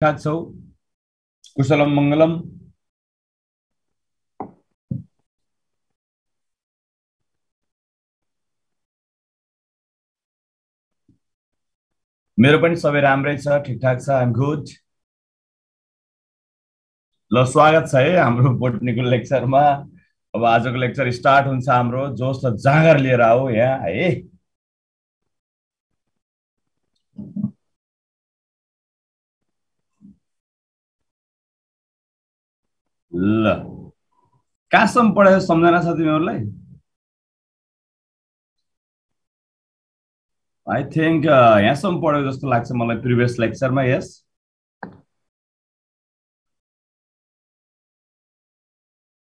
छौ कुशलम मङ्गलम मेरो पनि सबै राम्रै छ ठिकठाक छ आइम गुड ल स्वागत छ है हाम्रो बोटनीको लेक्चरमा अब आजको लेक्चर स्टार्ट हुन्छ हाम्रो जोस त जाँगर लिएर आऊ यहाँ है ल। कहाँसम्म पढायो सम्झना छ तिमीहरूलाई? आई थिङ्क यहाँसम्म पढ्यो जस्तो लाग्छ मलाई प्रिभियस लेक्चरमा यस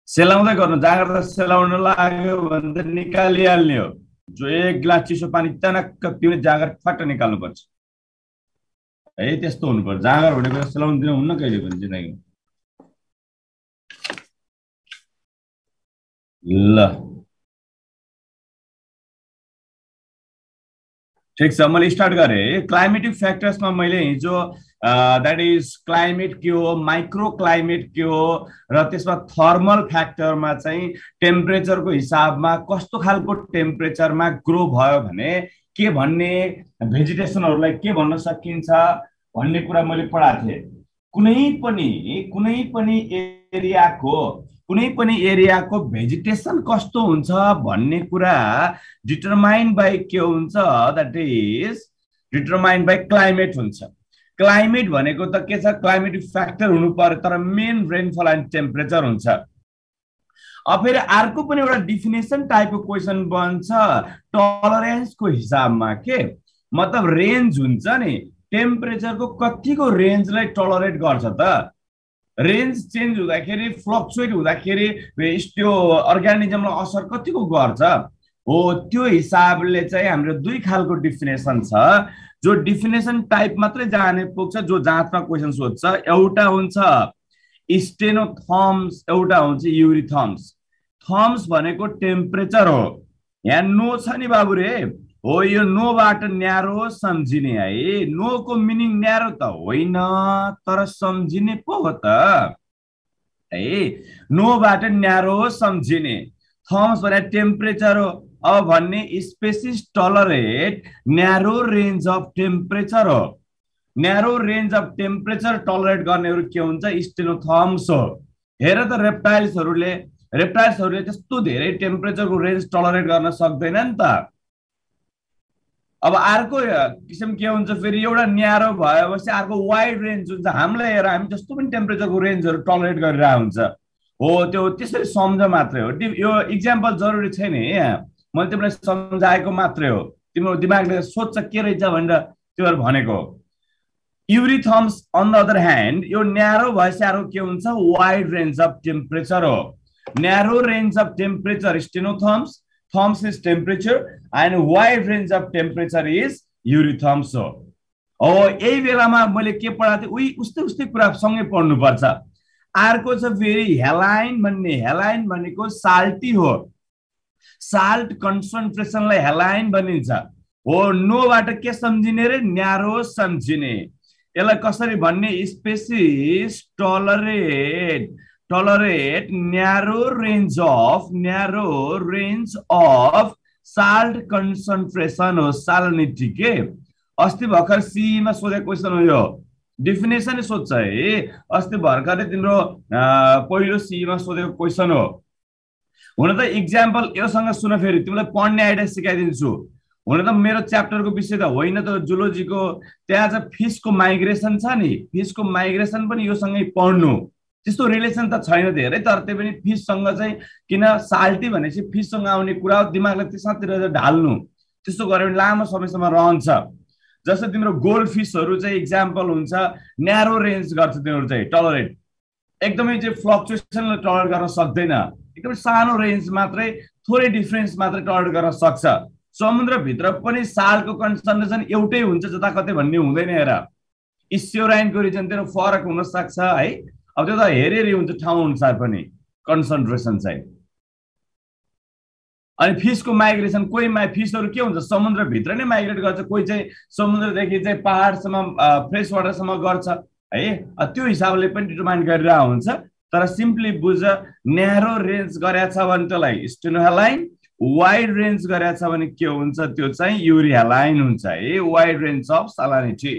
सेलाउँदै गर्नु जाँगर सेलाउन लाग्यो भने त निकालिहाल्ने हो। जो एक गिलास चिसो पानी तनक्क पिउने जाँगर फट्ट निकाल्नुपर्छ। है त्यस्तो हुनुपर्छ। जाँगर भनेको सेलाउनु दिनु हुन्न कहिले पनि जिन्दगीमा। ल ठिक छ मैले स्टार्ट गरेँ क्लाइमेटिक फ्याक्टर्समा मैले हिजो द्याट इज क्लाइमेट के हो माइक्रो क्लाइमेट के हो र त्यसमा थर्मल फ्याक्टरमा चाहिँ टेम्परेचरको हिसाबमा कस्तो खालको टेम्परेचरमा ग्रो भयो भने के भन्ने भेजिटेसनहरूलाई के भन्न सकिन्छ भन्ने कुरा मैले पढाएको थिएँ कुनै पनि कुनै पनि एरियाको कुनै पनि एरियाको भेजिटेसन कस्तो हुन्छ भन्ने कुरा डिटरमाइन बाई के हुन्छ? That is determine by climate हुन्छ। क्लाइमेट भनेको त के छ? क्लाइमेटिक फ्याक्टर हुनु पर्यो तर मेन रेनफल एन्ड टेम्परेचर हुन्छ। अब फेरि अर्को पनि एउटा डिफिनेसन टाइपको क्वेसन बन्छ टलरेन्सको हिसाबमा के? मतलब रेन्ज हुन्छ नि। टेम्परेचरको कतिको रेन्जलाई टलरेट गर्छ त? रेन्ज चेन्ज हुँदाखेरि फ्लक्चुएट हुँदाखेरि त्यो अर्ग्यानिजमलाई असर कतिको गर्छ? हो त्यो हिसाबले चाहिँ हाम्रो दुई खालको डिफिनेसन छ। जो डिफिनेसन टाइप मात्रै जाने पुग्छ जो जाँचमा क्वेसन सोध्छ एउटा हुन्छ स्टेनोथम्स एउटा हुन्छ युरिथम्स थम्स भनेको टेम्परेचर हो। यहाँ नो छ नि बाबु रे हो यो नोबाट न्यारो सम्झिने है। नोको मिनिङ न्यारो त होइन तर सम्झिने पो हो त। है नोबाट न्यारो सम्झिने। थम्स भने टेम्परेचर हो। अब भन्ने species tolerate narrow range of temperature हो। Narrow range of temperature tolerate गर्नेहरू के हुन्छ? स्टेनोथम्स हो। हेर त रेप्टाइल्सहरूले रेप्टाइल्सहरूले त्यस्तो धेरै टेम्परेचरको रेन्ज टलरेट गर्न सक्दैन नि त। अब अर्को किसिम के हुन्छ फेरि एउटा न्यारो भएपछि अर्को वाइड रेन्ज हुन्छ। हामीलाई हेर हामी जस्तो पनि टेम्परेचरको रेन्जहरू टलरेट गरिरहेको हुन्छ। हो त्यो त्यसरी सम्झ मात्रै हो। यो इक्जाम्पल जरुरी छैन यहाँ। मैले तिमीलाई सम्झाएको मात्रै हो। तिम्रो दिमागले सोध्छ के रहेछ? भनेर त्योहरू भनेको eurytherms on the other hand यो न्यारो भएपछि अर्को के हुन्छ? वाइड रेन्ज अफ टेम्परेचर हो। Narrow range of temperature stenotherms therms is temperature and wide range of temperature is eurytherms हो हो यही बेलामा मैले के पढाएको थिएँ उही उस्तै उस्तै कुरा सँगै पढ्नुपर्छ अर्को छ फेरि हेलाइन भन्ने हेलाइन भनेको साल्टी हो साल्ट कन्सन्ट्रेसनलाई हेलाइन भनिन्छ हो नोबाट के सम्झिने रे न्यारो सम्झिने यसलाई कसरी भन्ने species tolerate tolerate narrow range of narrow range of salt concentration हो सालनिटी के अस्ति भर्खर सीमा सोधेको क्वेसन हो यो। डिफिनेसन सोध्छ है। अस्ति भर्खरै तिम्रो पहिलो सीमा सोधेको क्वेसन हो। हुन त इक्जाम्पल योसँग सुन फेरि तिमीलाई पढ्ने आइडिया सिकाइदिन्छु। हुन त मेरो च्याप्टरको विषय त होइन त जुलोजीको त्यहाँ चाहिँ फिसको माइग्रेसन छ नि। फिसको माइग्रेसन पनि योसँगै पढ्नु। त्यस्तो रिलेसन त छैन धेरै। तर त्यही पनि फिससँग चाहिँ किन साल्टी भनेपछि फिससँग आउने कुरा दिमागलाई त्यसमातिर ढाल्नु। त्यस्तो गऱ्यो भने लामो समयसम्म रहन्छ। जस्तै तिम्रो गोल्ड फिसहरू चाहिँ इक्जाम्पल हुन्छ न्यारो रेन्ज गर्छ तिनीहरू चाहिँ टलरेट एकदमै चाहिँ फ्लक्चुएसनलाई टलरेट गर्न सक्दैन। एकदमै सानो रेन्ज मात्रै थोरै डिफ्रेन्स मात्रै टलरेट गर्न सक्छ। समुद्रभित्र पनि सालको कन्सन्ट्रेसन एउटै हुन्छ जता कतै भन्ने हुँदैन हेर। इस्योराइनको रिजनतिर फरक हुनसक्छ है। अब त्यो त हेरी हेरी हुन्छ ठाउँ अनुसार पनि कन्सन्ट्रेसन चाहिँ। अनि फिसको माइग्रेसन कोही मा फिसहरू के हुन्छ? समुद्रभित्र नै माइग्रेट गर्छ कोही चाहिँ समुद्रदेखि चाहिँ पाहाडसम्म फ्रेस वाटरसम्म गर्छ है? त्यो हिसाबले पनि डिटर्माइन गरिरहेको हुन्छ। तर सिम्पली बुझ न्यारो रेन्ज गरेछ भने त्यसलाई स्टेनोहेलाइन वाइड रेन्ज गरेछ भने के हुन्छ? त्यो चाहिँ युरियालाइन हुन्छ है? वाइड रेन्ज अफ सलानिटी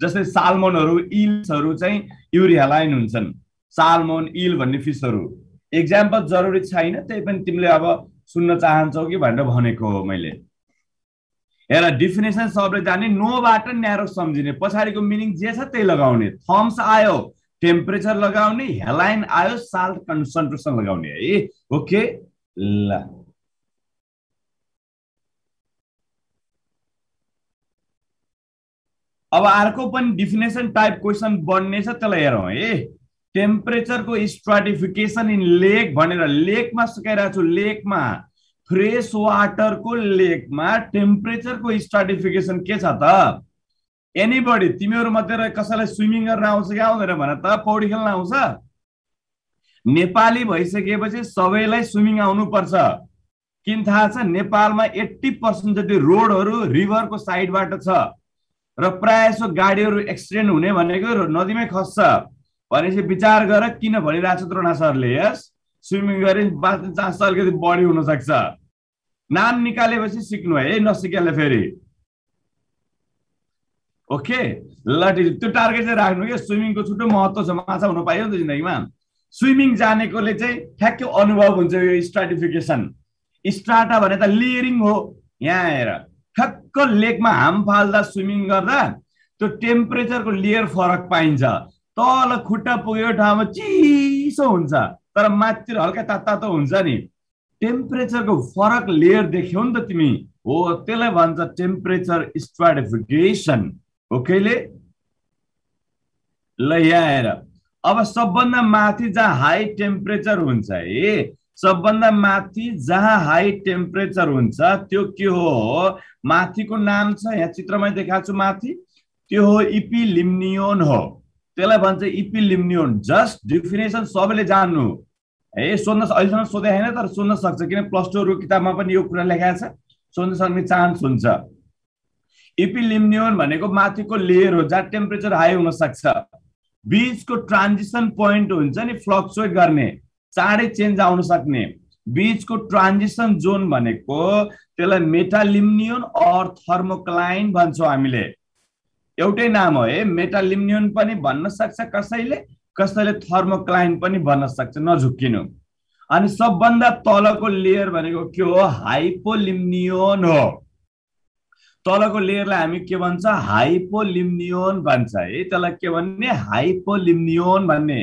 जस्तै सालमोनहरू इल्सहरू चाहिँ युरियालाइन हुन्छन्। सालमोन इल भन्ने फिसहरू। इक्जाम्पल जरुरी छैन त्यही पनि तिमीले अब सुन्न चाहन्छौ कि भनेर भनेको हो मैले। हेर डिफिनेसन सबले जाने नोबाट न्यारो सम्झिने। पछाडिको मिनिङ जे छ त्यही लगाउने। थम्स आयो टेम्परेचर लगाउने हेलाइन आयो साल्ट कन्सन्ट्रेसन लगाउने है। ओके ल। अब अर्को पनि डिफिनेसन टाइप क्वेसन बन्ने छ त्यसलाई हेरौँ है। टेम्परेचरको स्ट्राटिफिकेसन इन लेक भनेर लेकमा सुकाइरहेको छु लेकमा फ्रेस वाटरको लेकमा टेम्परेचरको स्ट्राटिफिकेसन के छ त? एनीबडी तिमीहरू मध्ये कसैलाई स्विमिङ गर्न आउँछ कि आउँदैन भन त पौडी खेल्न आउँछ। नेपाली भइसकेपछि सबैलाई स्विमिङ आउनुपर्छ। किन थाहा छ? नेपालमा एट्टी पर्सेन्ट जति रोडहरू रिभरको साइडबाट छ। र प्रायः जसो गाडीहरू एक्सिडेन्ट हुने भनेको नदीमै खस्छ भनेपछि विचार गर किन भनिरहेको छ द्रोणा सरले यस? स्विमिङ गरे बाँच्ने चान्स अलिकति बढी हुनसक्छ। नाम निकालेपछि सिक्नु है नसिकेले फेरि। ओके? ल त्यो टार्गेट चाहिँ राख्नु कि? स्विमिङको छुट्टो महत्त्व छ माछा हुनु पाइयो नि त जिन्दगीमा। स्विमिङ जानेकोले चाहिँ ठ्याक्कै अनुभव हुन्छ यो स्ट्राटिफिकेसन स्ट्राटा भने त लेयरिङ हो यहाँ आएर। ठ्याक्क लेकमा हाम फाल्दा स्विमिङ गर्दा त्यो टेम्परेचरको लेयर फरक पाइन्छ। तल खुट्टा पुगेको ठाउँमा चिसो हुन्छ तर माथितिर हल्का तातो हुन्छ नि। टेम्परेचरको फरक लेयर देख्यौ नि त तिमी। हो त्यसलाई भन्छ टेम्परेचर स्ट्राटिफिकेसन। ओकेले? हेर अब सबभन्दा माथि जहाँ हाई टेम्परेचर हुन्छ है सबभन्दा माथि जहाँ हाई टेम्परेचर हुन्छ त्यो के हो? माथिको नाम छ यहाँ चित्रमै देखाएको छु माथि त्यो हो इपिलिम्नियोन हो। त्यसलाई भन्छ इपिलिम्नियोन। जस्ट डिफिनेसन सबैले जान्नु। है सोध्न अहिलेसम्म सोधे होइन तर सोध्न सक्छ किन प्लस टूको किताबमा पनि यो कुरा लेखाएको छ? सोध्न सक्ने चान्स हुन्छ। इपिलिम्नियोन भनेको माथिको लेयर हो जहाँ टेम्परेचर हाई हुन सक्छ बिचको ट्रान्जिसन पोइन्ट हुन्छ नि फ्लक्चुएट गर्ने। चाँडै चेन्ज आउन सक्ने। बिचको ट्रान्जिसन जोन भनेको त्यसलाई मेटालिम्नियोन अर थर्मोक्लाइन भन्छौँ हामीले। एउटै नाम हो है मेटालिम्नियोन पनि भन्न सक्छ कसैले कसैले थर्मोक्लाइन पनि भन्न सक्छ नझुक्किनु। अनि सबभन्दा तलको लेयर भनेको के हो? हाइपोलिम्नियोन हो। तलको लेयरलाई हामी के भन्छ? हाइपोलिम्नियोन भन्छ है त्यसलाई के भन्ने? हाइपोलिम्नियोन भन्ने।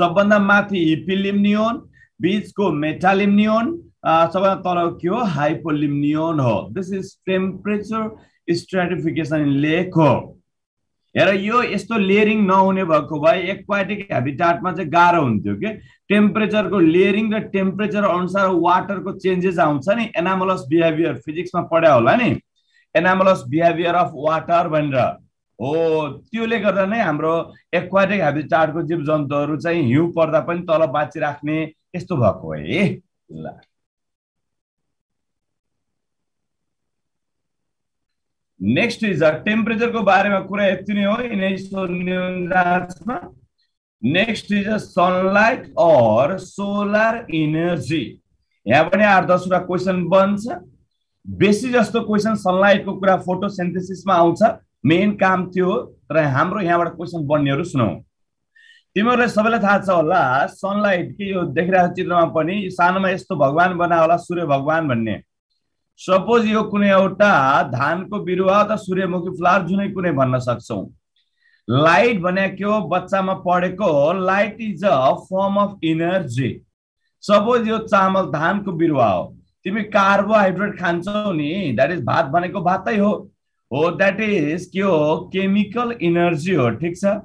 सबभन्दा माथि हिपिलिम्नियोन बिचको मेटालिम्नियोन सबभन्दा तल के हो? हाइपोलिम्नियोन हो। This is temperature stratification lake हो। हेर यो यस्तो लेयरिङ नहुने भएको भए एक्वाटिक हेबिटाटमा चाहिँ गाह्रो हुन्थ्यो कि? टेम्परेचरको लेयरिङ र टेम्परेचर अनुसार वाटरको चेन्जेस आउँछ नि। एनामलस बिहेभियर फिजिक्समा पढ्या होला नि। एनामलस बिहेभियर अफ वाटर भनेर। हो त्योले गर्दा नै हाम्रो एक्वाटिक हेबिटाटको जीव जन्तुहरू चाहिँ हिउँ पर्दा पनि तल बाँचिराख्ने यस्तो भएको है ल। नेक्स्ट इज टेम्परेचरको बारेमा कुरा यति नै हो यिनै next is a sunlight or solar energy यहाँ पनि आठ दसवटा क्वेसन बन्छ। बेसी जस्तो क्वेसन सनलाइटको कुरा फोटोसेन्थेसिसमा आउँछ। मेन काम त्यो तर हाम्रो यहाँबाट क्वेसन बन्नेहरू सुनौ। तिमीहरूलाई सबैलाई थाहा छ होला सनलाइट के यो देखिरहेको चित्रमा पनि सानोमा यस्तो भगवान् बना होला सूर्य भगवान् भन्ने। सपोज यो कुनै एउटा धानको बिरुवा त सूर्यमुखी फ्लावर जुनै कुनै भन्न सक्छौ। लाइट भने के हो? बच्चामा पढेको light is a form of energy suppose यो चामल धानको बिरुवा हो। तिमी कार्बोहाइड्रेट खान्छौ नि द्याट इज भात भनेको भातै हो। हो द्याट इज के हो केमिकल इनर्जी हो ठिक छ?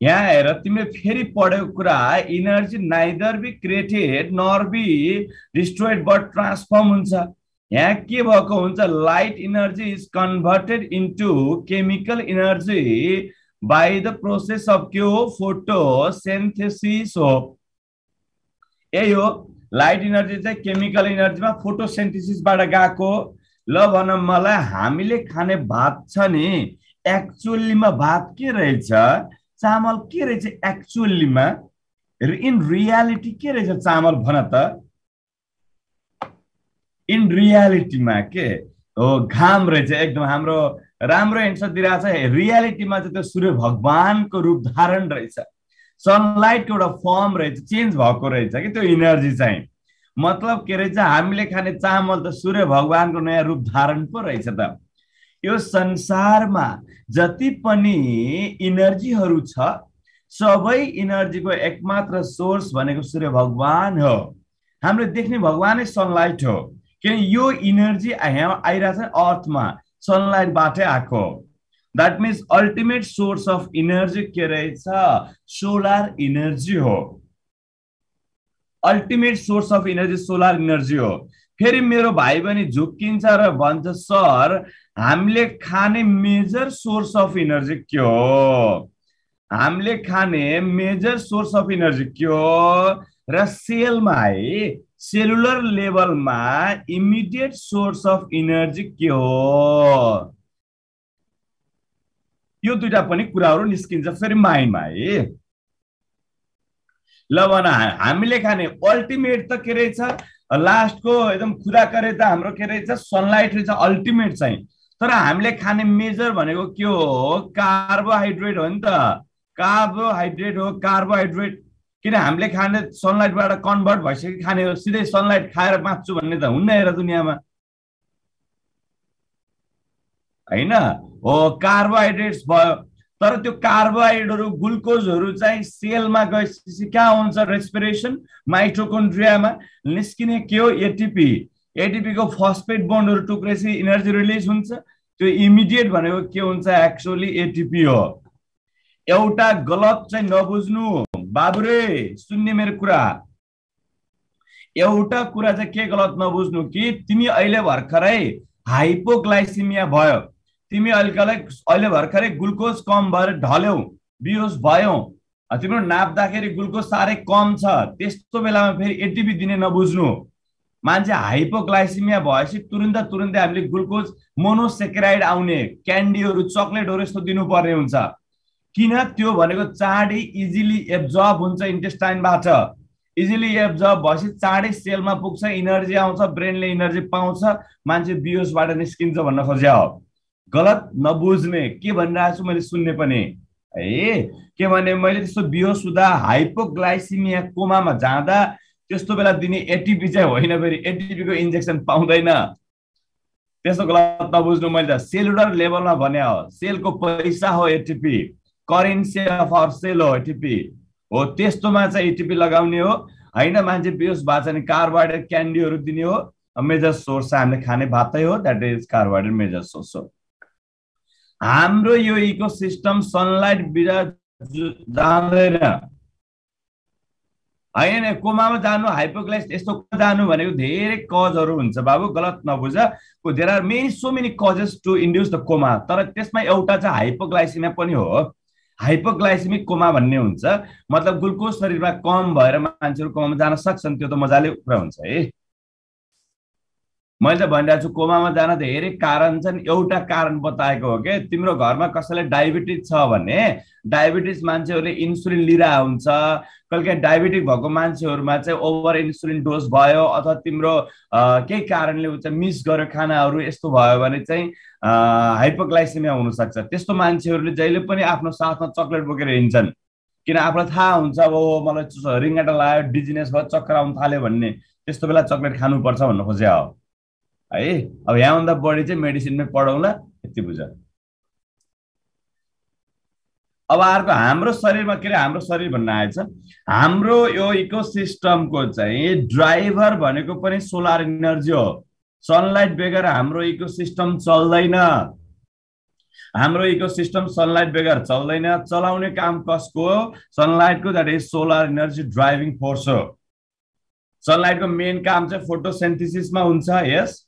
यहाँ हेर तिमीले फेरि पढेको कुरा energy neither be created nor be destroyed but transform हुन्छ। यहाँ के भएको हुन्छ? Light energy is converted into chemical energy by the process of के हो फोटोसेन्थेसिस हो यही हो। लाइट इनर्जी चाहिँ केमिकल इनर्जीमा फोटोसेन्थेसिसबाट गएको। ल भन मलाई हामीले खाने भात छ नि एक्चुअलीमा भात के रहेछ? चामल के रहेछ एक्चुअलीमा इन रियालिटी के रहेछ चामल भन त? इन रियालिटीमा के? हो घाम रहेछ एकदम हाम्रो राम्रो एन्सर दिइरहेको छ रियालिटीमा चाहिँ त्यो सूर्य भगवानको रूप धारण रहेछ। सनलाइटको एउटा फर्म रहेछ चेन्ज भएको रहेछ कि त्यो इनर्जी चाहिँ? मतलब के रहेछ हामीले खाने चामल त सूर्य भगवानको नयाँ रूप धारण पो रहेछ त। यो संसारमा जति पनि इनर्जीहरू छ सबै इनर्जीको एकमात्र सोर्स भनेको सूर्य भगवान हो। हामीले देख्ने भगवानै सनलाइट हो। किन यो इनर्जी यहाँ आइरहेछ अर्थमा सनलाइटबाटै आएको। That means ultimate source of energy के रहेछ? सोलर इनर्जी हो। Ultimate source of energy solar energy हो। फेरि मेरो भाइ बहिनी झुक्किन्छ र भन्छ सर हामीले खाने मेजर सोर्स अफ इनर्जी के हो? हामीले खाने मेजर सोर्स अफ इनर्जी के हो? र सेलमा है सेलुलर लेभलमा इमिडिएट सोर्स अफ इनर्जी के हो? यो दुइटा पनि कुराहरू निस्किन्छ फेरि माइन्डमा है। ल भन हामीले खाने अल्टिमेट त के रहेछ? लास्टको एकदम खुदा करे त हाम्रो के रहेछ? सनलाइट रहेछ अल्टिमेट चाहिँ। तर हामीले खाने मेजर भनेको के हो? कार्बोहाइड्रेट हो नि त। कार्बोहाइड्रेट हो कार्बोहाइड्रेट किन हामीले खाने सनलाइटबाट कन्भर्ट भइसक्यो खाने हो सिधै सनलाइट खाएर बाँच्छु भन्ने त हुन्न हेर दुनियाँमा। होइन? हो कार्बोहाइड्रेट्स भयो। तर त्यो कार्बोहाइड्रेटहरू ग्लुकोजहरू चाहिँ सेलमा गएपछि कहाँ हुन्छ रेस्पिरेसन माइट्रोकोन्ड्रियामा निस्किने के हो? एटिपी एटिपीको फस्फेट बोन्डहरू टुक्रेपछि इनर्जी रिलिज हुन्छ। त्यो इमिडिएट भनेको के हुन्छ? एक्चुअली एटिपी हो। एउटा गलत चाहिँ नबुझ्नु। बाबुरे सुन्ने मेरो कुरा। एउटा कुरा चाहिँ के गलत नबुझ्नु कि तिमी अहिले भर्खरै हाइपोग्लाइसिमिया भयो। तिमी अहिले अहिले भर्खरै ग्लुकोज कम भएर ढल्यौ बिहोस भयौ। तिम्रो नाप्दाखेरि ग्लुकोज साह्रै कम छ त्यस्तो बेलामा फेरि एटिपी दिने नबुझ्नु। मान्छे हाइपोग्लाइसिमिया भएपछि तुरन्त तुरन्तै हामीले ग्लुकोज मोनोसेक्राइड आउने क्यान्डीहरू चक्लेटहरू यस्तो दिनुपर्ने हुन्छ। किन? त्यो भनेको चाँडै इजिली एब्जर्ब हुन्छ इन्टेस्टाइनबाट। इजिली एब्जर्ब भएपछि चाँडै सेलमा पुग्छ इनर्जी आउँछ ब्रेनले इनर्जी पाउँछ मान्छे बियोसबाट निस्किन्छ भन्न खोज्या हो। गलत नबुझ्ने। के भनिरहेको छु मैले सुन्ने पनि? है? के भने मैले त्यस्तो बिहोस हुँदा हाइपोग्लाइसिमिया कोमामा जाँदा त्यस्तो बेला दिने एटिपी चाहिँ होइन फेरि। एटिपीको इन्जेक्सन पाउँदैन। त्यस्तो गलत नबुझ्नु मैले त सेलुलर लेभलमा भने हो। सेलको पैसा हो ATP currency of our cell हो एटिपी हो त्यस्तोमा चाहिँ एटिपी लगाउने हो। होइन मान्छे बिहोस भएको छ भने कार्बोहाइड्रेट क्यान्डीहरू दिने हो। मेजर सोर्स चाहिँ हामीले खाने भातै हो। That is carbohydrate major source हो। हाम्रो यो इको सिस्टम सनलाइट बिना जाँदैन। होइन कोमामा जानु हाइपोग्लाइस यस्तो जानु भनेको धेरै कजहरू हुन्छ बाबु गलत नबुझ। There are many so many causes to induce the coma तर त्यसमा एउटा चाहिँ हाइपोग्लाइसिमिया पनि हो। हाइपोग्लाइसिमिक कोमा भन्ने हुन्छ। मतलब ग्लुकोज शरीरमा कम भएर मान्छेहरू कोमामा जान सक्छन् त्यो त मजाले कुरा हुन्छ है। मैले त भनिरहेको छु कोमामा जान धेरै कारण छन् एउटा कारण बताएको हो कि? तिम्रो घरमा कसैलाई डायबिटिज छ भने डायबिटिज मान्छेहरूले इन्सुलिन लिइरहेको हुन्छ। कहिले काहीँ डायबिटिक भएको मान्छेहरूमा चाहिँ ओभर इन्सुलिन डोज भयो अथवा तिम्रो केही कारणले चाहिँ मिस गर्यो खानाहरू यस्तो भयो भने चाहिँ हाइपोग्लाइसिमिया हुनसक्छ। त्यस्तो मान्छेहरूले जहिले पनि आफ्नो साथमा चक्लेट बोकेर हिँड्छन्। किन आफूलाई थाहा हुन्छ अब मलाई रिङ्गाटा लगायो डिजिनेस भयो चक्कर आउनु थाल्यो भन्ने। त्यस्तो बेला चक्लेट खानुपर्छ भन्नु खोज्या हो। है? अब यहाँभन्दा बढी चाहिँ मेडिसिनमै पढाउँला यति बुझ अब अर्को हाम्रो शरीरमा के अरे हाम्रो शरीर भन्न आएछ। हाम्रो यो इको सिस्टमको चाहिँ ड्राइभर भनेको पनि सोलर इनर्जी हो। सनलाइट बेगर हाम्रो इको सिस्टम चल्दैन। हाम्रो इको सिस्टम सनलाइट बेगर चल्दैन। चलाउने काम कसको सनलाइटको that is solar energy driving force हो। सनलाइटको मेन काम चाहिँ फोटोसेन्थिसिसमा हुन्छ यस।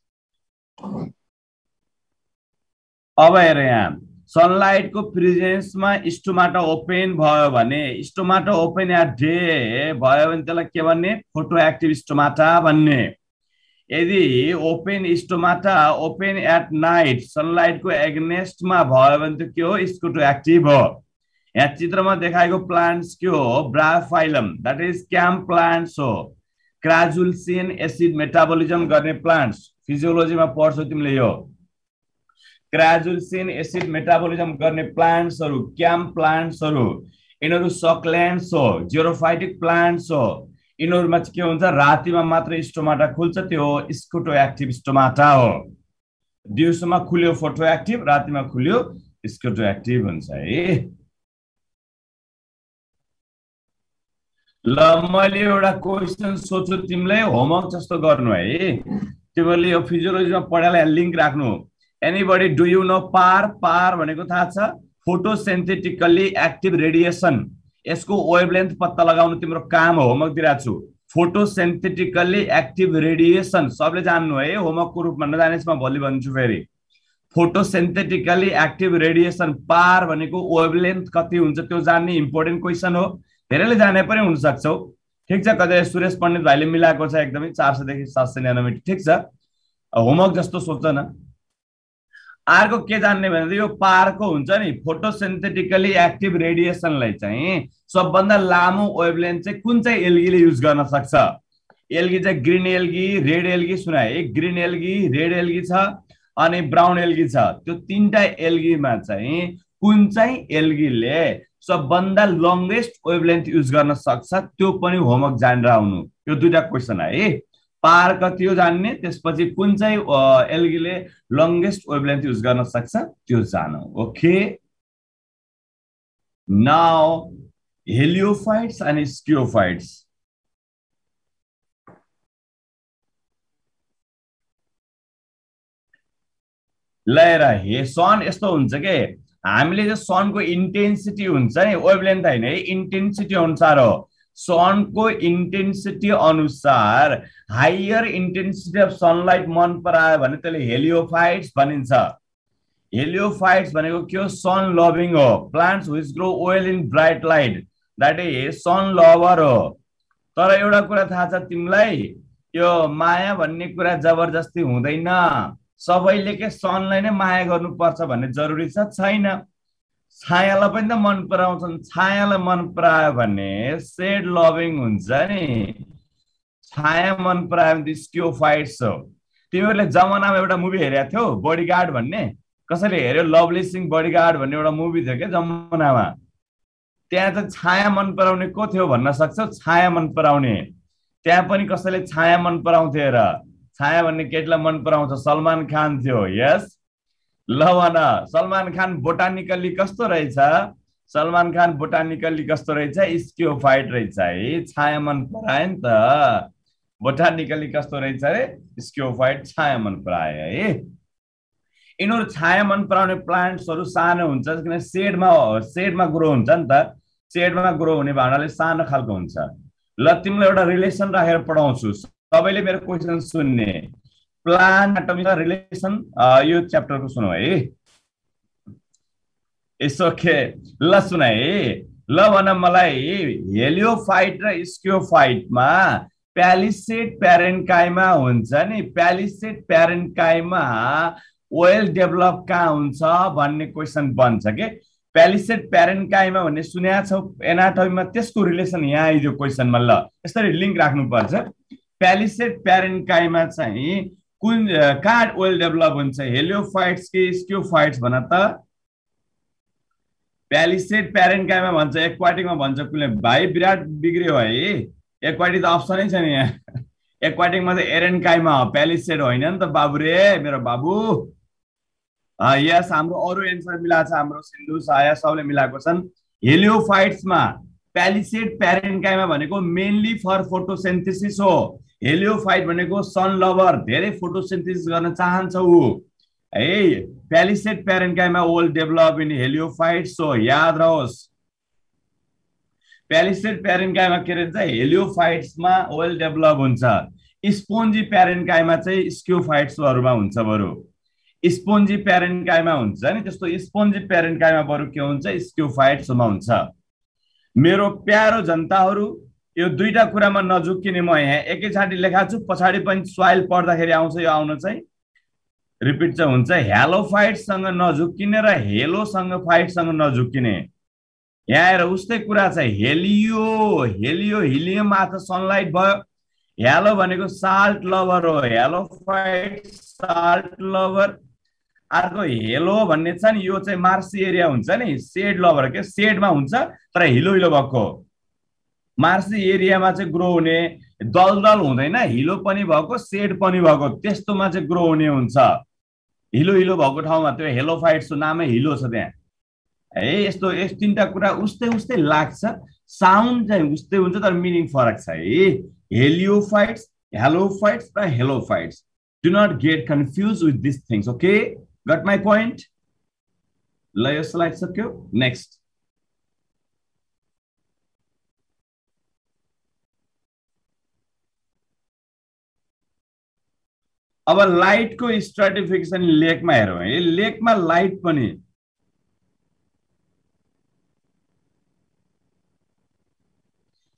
अब हेर यहाँ। सनलाइटको प्रिजेन्समा स्टोमाटो ओपेन भयो भने स्टोमाटो ओपेन या डे भयो भने त्यसलाई के भन्ने? फोटो एक्टिभ स्टोमाटा भन्ने। यदि open stomata open at night सनलाइटको एग्नेस्टमा भयो भने त के हो? स्कुटो एक्टिभ हो। यहाँ चित्रमा देखाएको प्लान्ट्स के हो? ब्राफाइलम द्याट इज क्याम्प प्लान्ट्स हो। क्राजुल्सिन एसिड मेटाबोलिजम गर्ने प्लान्ट्स। फिजियोलोजीमा पढ्छौ तिमीले यो। क्राजुल्सिन एसिड मेटाबोलिजम गर्ने प्लान्ट्सहरू क्याम्प प्लान्ट्सहरू यिनीहरू सकल्यान्ड्स हो जिरोफाइटिक प्लान्ट्स हो। यिनीहरूमा के हुन्छ रातिमा मात्र स्टोमाटा खुल्छ त्यो स्कुटो एक्टिभ स्टोमाटा हो। दिउँसोमा खुल्यो फोटो एक्टिभ रातिमा खुल्यो स्कुटो एक्टिभ हुन्छ है। ल मैले एउटा क्वेसन सोध्छु तिमीलाई होमवर्क जस्तो गर्नु है। तिमीहरूले यो फिजियोलोजीमा पढाइलाई लिङ्क राख्नु anybody do you know PAR PAR भनेको थाहा छ? फोटोसेन्थेटिकल्ली एक्टिभ रेडिएसन यसको वेभलेन्थ पत्ता लगाउनु तिम्रो काम हो होमवर्क दिइरहेको छु। फोटोसेन्थेटिकल्ली एक्टिभ रेडिएसन सबले जान्नु है होमवर्कको रूपमा नजानेछ म भोलि भन्छु फेरि। फोटोसेन्थेटिकल्ली एक्टिभ रेडिएसन पार भनेको वेभलेन्थ कति हुन्छ त्यो जान्ने इम्पोर्टेन्ट क्वेसन हो। धेरैले जाने पनि हुनसक्छौ। ठिक छ कतै सुरेश पण्डित भाइले मिलाएको छ एकदमै चार सयदेखि सात सय निनानब्बे ठिक छ। होमवर्क जस्तो सोच न। अर्को के जान्ने भने यो पार्को हुन्छ नि फोटोसेन्थेटिकली एक्टिभ रेडिएसनलाई चाहिँ सबभन्दा लामो वेभलेन्थ चाहिँ कुन चाहिँ एल्गीले युज गर्न सक्छ? एल्गी चाहिँ ग्रिन एल्गी रेड एल्गी सुनाए ग्रिन एल्गी रेड एल्गी छ अनि ब्राउन एल्गी छ। त्यो तिनवटा एल्गीमा चाहिँ कुन चाहिँ एल्गीले सबभन्दा लङ्गेस्ट वेभलेन्थ युज गर्न सक्छ त्यो पनि होमवर्क जानेर आउनु। यो दुइटा क्वेसन है। पार कति हो जान्ने? त्यसपछि कुन चाहिँ एल्गीले लङ्गेस्ट वेभलेन्थ युज गर्न सक्छ त्यो जानु। ओके नाउ हेलियोफाइट्स अनि स्कियोफाइट्स लिएर हे सन यस्तो हुन्छ के? हामीले चाहिँ सनको इन्टेन्सिटी हुन्छ नि। वेभलेन्थ होइन है इन्टेन्सिटी अनुसार हो। सनको इन्टेन्सिटी अनुसार हायर इन्टेन्सिटी अफ सनलाइट मन परायो भने त्यसले हेलियोफाइट्स भनिन्छ। हेलियोफाइट्स भनेको के हो? सन लभिङ हो। Plants which grow well in bright light that is sun lover हो। तर एउटा कुरा थाहा छ तिमीलाई यो माया भन्ने कुरा जबरजस्ती हुँदैन। सबैले के सनलाई नै माया गर्नुपर्छ भन्ने जरुरी छ? छैन। छायालाई पनि त मन पराउँछन्। छायालाई मन परायो भने सेड लभिङ हुन्छ नि। छाया मन परायो भने स्क्यो फाइट्स हो। तिमीहरूले जमानामा एउटा मुभी हेरेको थियौ बडीगार्ड भन्ने? कसैले हेऱ्यो? लभली सिंह बडीगार्ड भन्ने एउटा मुभी थियो क्या जमानामा? त्यहाँ त छाया मन पराउने को थियो भन्न सक्छ? छाया मन पराउने। त्यहाँ पनि कसैले छाया मन पराउँथ्यो र छाया भन्ने केटीलाई मन पराउँछ सलमान खान थियो यस ल भन सलमान खान बोटानिकल्ली कस्तो रहेछ? सलमान खान बोटानिकल्ली कस्तो रहेछ? स्क्यो फाइट रहेछ है छाया मन परायो नि त। बोटानिकल्ली कस्तो रहेछ अरे स्क्यो फाइट छाया मन परायो है। यिनीहरू छाया मन पराउने प्लान्ट्सहरू सानो हुन्छ किन सेडमा सेडमा ग्रो हुन्छ नि त। सेडमा ग्रो हुने भावनाले सानो खालको हुन्छ। ल तिमीलाई एउटा रिलेसन राखेर पढाउँछु। सबैले मेरो क्वेसन सुन्ने। प्लान एटमिक रिलेसन यो च्याप्टरको सुनौ है। यसो के ल सुन है। ल भन मलाई हेलियोफाइट र स्क्योफाइटमा प्यालिसेड प्यारेन्काइमा हुन्छ नि? प्यालिसेड प्यारेन्काइमा वेल डेभलप कहाँ हुन्छ भन्ने क्वेसन बन्छ के? प्यालिसेड प्यारेन्काइमा भन्ने सुनेका छौ एनाटमीमा त्यसको रिलेसन यहाँ आइदियो क्वेसनमा ल यसरी लिङ्क राख्नुपर्छ। प्यालिसेड प्यारेन्काइमा चाहिँ कुन कहाँ वेल डेभलप हुन्छ हेलियोफाइट्स कि स्क्योफाइट्स भन त? प्यालिसेड प्यारेन्काइमा भन्छ एक्वाटिकमा भन्छ कुनै भाइ विराट बिग्रियो है। एक्वाटिक त अप्सनै छैन यहाँ एक्वाटिकमा त एरेन्काइमा हो प्यालिसेड होइन नि त बाबु रे मेरो बाबु। यस हाम्रो अरू एन्सर मिलाएको छ हाम्रो सिन्धु साया सबले मिलाएको छन्। हेलियोफाइट्समा प्यालिसेड प्यारेन्काइमा भनेको मेनली फर फोटोसेन्थेसिस हो। हेलियोफाइट भनेको सन लभर धेरै फोटोसिन्थेसिस गर्न चाहन्छ ऊ। है प्यालिसेड प्यारेन्काइमा ओल डेभलप इन हेलियोफाइट सो याद रहोस्। प्यालिसेड प्यारेन्काइमा के भन्छ हेलियोफाइट्समा ओइल डेभलप हुन्छ। स्पोन्जी प्यारेन्काइमा चाहिँ स्क्योफाइट्सहरूमा हुन्छ बरु। स्पोन्जी प्यारेन्काइमा हुन्छ नि त्यस्तो स्पोन्जी प्यारेन्काइमा बरु के हुन्छ स्क्योफाइट्समा हुन्छ। मेरो प्यारो जनताहरू यो दुईवटा कुरामा नझुक्किने म यहाँ एकैचोटि लेखाएको छु। पछाडि पनि स्वाइल पढ्दाखेरि आउँछ यो आउन चाहिँ। रिपिट चाहिँ हुन्छ। ह्यालो फाइटसँग नझुक्किने र हेलोसँग फाइटसँग नझुक्किने। यहाँ आएर उस्तै कुरा छ हेलियो हेलियो हिलियम मात्र सनलाइट भयो। ह्यालो भनेको साल्ट लभर हो। Halophyte salt lover. अर्को हेलो भन्ने छ नि यो चाहिँ मार्सी एरिया हुन्छ नि। सेड लभर के? सेडमा हुन्छ तर हिलो हिलो भएको मार्सी एरियामा चाहिँ ग्रो हुने दलदल हुँदैन हिलो पनि भएको सेड पनि भएको त्यस्तोमा चाहिँ ग्रो हुने हुन्छ। हिलो हिलो भएको ठाउँमा त्यो हेलो फाइट्सको नामै हिलो छ त्यहाँ। है यस्तो यस तिनवटा कुरा उस्तै उस्तै लाग्छ। साउन्ड चाहिँ उस्तै हुन्छ तर मिनिङ फरक छ। है हेलियो फाइट्स हेलो फाइट्स र halophytes do not get confuse with this things okay got my point ल यो स्लाइड सक्यो। नेक्स्ट अब लाइटको स्ट्राटिफिकेसन लेकमा हेरौँ है। लेकमा लाइट पनि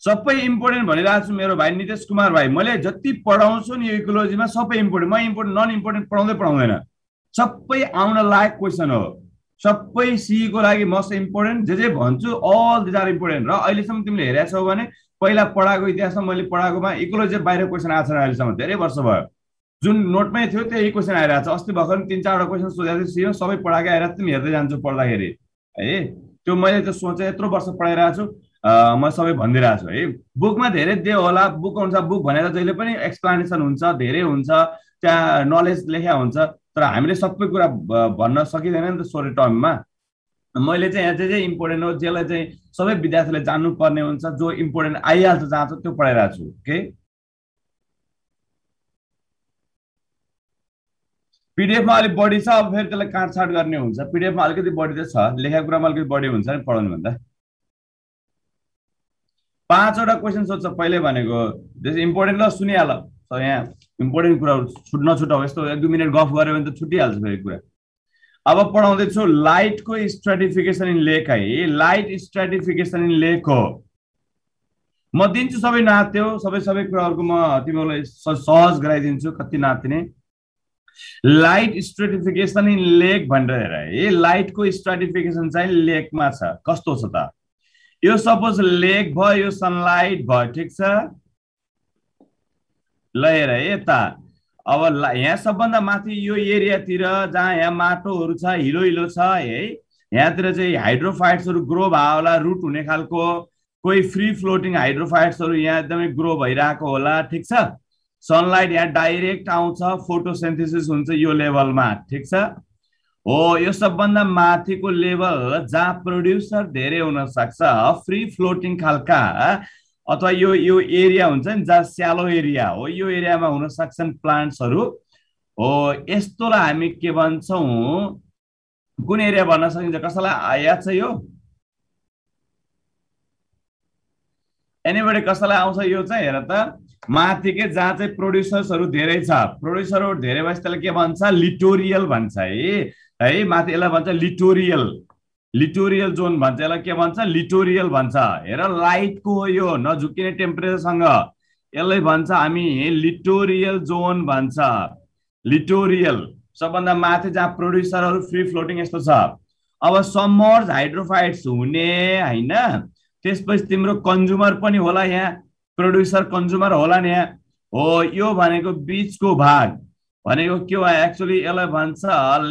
सबै इम्पोर्टेन्ट भनिरहेको छु मेरो भाइ नितेश कुमार भाइ। मैले जति पढाउँछु नि यो इकोलोजीमा सबै इम्पोर्टेन्ट म इम्पोर्टेन्ट नन इम्पोर्टेन्ट पढाउँदै पढाउँदैन। सबै आउन लायक क्वेसन हो। सबै सीको लागि मस्ट इम्पोर्टेन्ट जे जे भन्छु अल दिज आर इम्पोर्टेन्ट र अहिलेसम्म तिमीले हेरेको छौ भने पहिला पढाएको इतिहासमा मैले पढाएकोमा इकोलोजी बाहिर क्वेसन आएको छैन अहिलेसम्म। धेरै वर्ष भयो। जुन नोटमै थियो त्यही क्वेसन आइरहेको छ। अस्ति भर्खर तिन चारवटा क्वेसन सोधेको थियो सबै पढाएकै आइरहेको तिमी हेर्दै जान्छु पढ्दाखेरि। है? त्यो मैले त्यो सोचेँ यत्रो वर्ष पढाइरहेको छु। म सबै भनिदिइरहेको छु है? बुकमा धेरै दियो होला। बुक अनुसार बुक भनेर जहिले पनि एक्सप्लानेसन हुन्छ धेरै हुन्छ। त्यहाँ नलेज लेखा हुन्छ। तर हामीले सबै कुरा भन्न सकिँदैन नि त सोरी टर्ममा मैले चाहिँ यहाँ चाहिँ इम्पोर्टेन्ट हो जसलाई चाहिँ सबै विद्यार्थीले जान्नुपर्ने हुन्छ जो इम्पोर्टेन्ट आइहाल्छ जहाँ छ त्यो पढाइरहेको छु ओके? पिडिएफमा अलिक बढी छ अब फेरि त्यसलाई काटछाट गर्ने हुन्छ। पिडिएफमा अलिकति बढी त छ। लेखेको कुरामा अलिकति बढी हुन्छ नि पढाउनु भन्दा। पाँचवटा क्वेसन सोध्छ पहिले भनेको जस्तो इम्पोर्टेन्ट ल सुनिहाल। यहाँ इम्पोर्टेन्ट कुराहरू छुट नछुटाउ यस्तो एक दुई मिनट गफ गऱ्यो भने त छुटिहाल्छ फेरि कुरा। अब पढाउँदैछु लाइटको स्ट्राटिफिकेसन इन लेक है। लाइट स्ट्राटिफिकेसन इन लेक हो। म दिन्छु सबै नाच्थ्यो सबै सबै कुराहरूको म तिमीहरूलाई सहज गराइदिन्छु कति नाच्ने लाइट स्ट्रेटिफिकेसन इन लेक भनेर है लाइटको स्ट्राटिफिकेसन चाहिँ लेकमा छ। कस्तो छ त? यो सपोज लेक भयो यो सनलाइट भयो ठिक छ? ल हेर यता अब यहाँ सबभन्दा माथि यो एरियातिर जहाँ यहाँ माटोहरू छ हिलो हिलो छ है। यहाँतिर चाहिँ हाइड्रोफाइट्सहरू ग्रो भयो होला रुट हुने खालको कोही फ्री फ्लोटिङ हाइड्रोफाइट्सहरू यहाँ एकदमै ग्रो भइरहेको होला ठिक छ? सनलाइट यहाँ डाइरेक्ट आउँछ फोटोसेन्थेसिस हुन्छ यो लेभलमा ठिक छ? हो यो सबभन्दा माथिको लेभल जहाँ प्रड्युसर धेरै हुन सक्छ फ्री फ्लोटिङ खालका अथवा यो यो एरिया हुन्छ नि जहाँ स्यालो एरिया हो यो एरियामा हुन सक्छन् प्लान्ट्सहरू हो यस्तोलाई हामी के भन्छौँ? कुन एरिया भन्न सकिन्छ? कसैलाई याद छ यो? एनिबडी कसैलाई आउँछ यो चाहिँ हेर त? माथिकै जहाँ चाहिँ प्रोड्युसर्सहरू धेरै छ। प्रोड्युसरहरू धेरै भएपछि त्यसलाई के भन्छ? लिटोरियल भन्छ है। है माथि यसलाई भन्छ लिटोरियल लिटोरियल जोन भन्छ। यसलाई के भन्छ? लिटोरियल भन्छ। हेर लाइटको यो। नझुक्किने टेम्परेचरसँग यसलाई भन्छ हामी लिटोरियल जोन भन्छ। लिटोरियल सबभन्दा माथि जहाँ प्रोड्युसरहरू फ्री फ्लोटिङ यस्तो छ। अब समर्स हाइड्रोफाइट्स हुने होइन? त्यसपछि तिम्रो कन्ज्युमर पनि होला यहाँ। प्रड्युसर कन्ज्युमर होला नि यहाँ। हो यो भनेको बिचको भाग। भनेको के हो? एक्चुली यसलाई भन्छ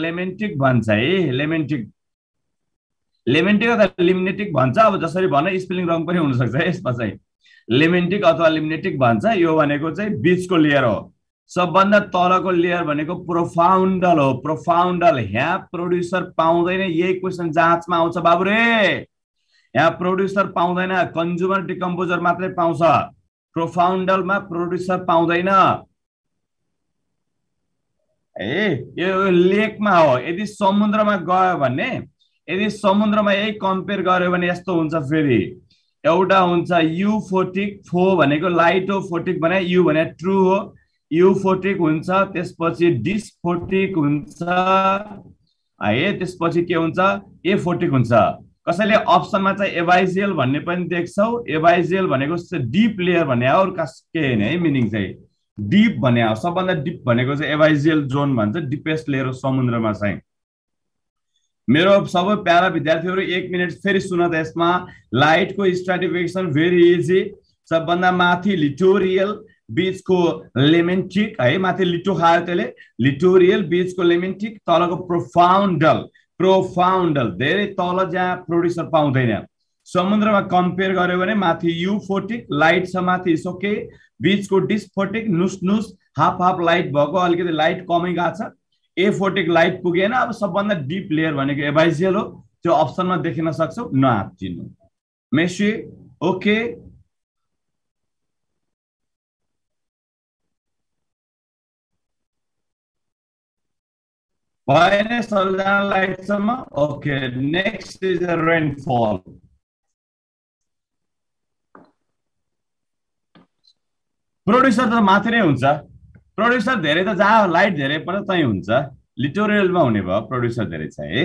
लेमेन्टिक भन्छ है। लेमेन्टिक लेमेन्टिक अथवा लिमिनेटिक भन्छ। अब जसरी भन स्पेलिङ रङ पनि हुनसक्छ यसमा चाहिँ। लेमेन्टिक अथवा लिमिनेटिक भन्छ। यो भनेको चाहिँ बिचको लेयर हो। सबभन्दा तलको लेयर भनेको प्रोफाउन्डल हो। प्रोफाउन्डल यहाँ प्रड्युसर पाउँदैन। यही क्वेसन जाँचमा आउँछ बाबु रे यहाँ प्रड्युसर पाउँदैन। कन्ज्युमर डिकम्पोजर मात्रै पाउँछ। प्रोफाउन्डलमा प्रड्युसर पाउँदैन। ए यो लेकमा हो यदि समुद्रमा गयो भने यदि समुद्रमा यही कम्पेयर गर्यो भने यस्तो हुन्छ फेरि। एउटा हुन्छ युफोटिक फो भनेको लाइटोफोटिक भने यु भने ट्रु हो। युफोटिक हुन्छ त्यसपछि डिस्फोटिक हुन्छ। है त्यसपछि के हुन्छ? एफोटिक हुन्छ। कसैले अप्सनमा चाहिँ एभाइजिएल भन्ने पनि देख्छौ। एभाइजिएल भनेको डिप लेयर भन्ने अरू कस के होइन है मिनिङ चाहिँ डिप भने सबभन्दा डिप भनेको चाहिँ एभाइजिएल जोन भन्छ डिपेस्ट लेयर समुद्रमा चाहिँ। मेरो सबै प्यारा विद्यार्थीहरू एक मिनट फेरि सुन त यसमा। लाइटको स्ट्राटिफिकेसन भेरी इजी सबभन्दा माथि लिटोरियल बिचको लेमेन्टिक है माथि लिटो खायो त्यसले। लिटोरियल बिचको लेमेन्टिक तलको प्रोफाउन्डल प्रोफाउन्डल धेरै तल जहाँ प्रोड्युसर पाउँदैन। समुद्रमा कम्पेयर गर्यो भने माथि युफोटिक लाइट छ माथि सोके बिचको डिस्फोटिक नुस नुस हाफ हाफ लाइट भएको अलिकति लाइट कमै गएको छ। ए फोर्टिक लाइट पुगेन अब सबभन्दा डिप लेयर भनेको एभाइजियल हो त्यो अप्सनमा देखिन सक्छौ नआत्तिनु। मेसी ओके भएन सबैजना लाइटसम्म okay next is a rainfall producer त माथि नै हुन्छ। प्रड्युसर धेरै त जहाँ लाइट धेरै पर्छ त्यहीँ हुन्छ। लिटोरियलमा हुने भयो। प्रड्युसर धेरै छ है।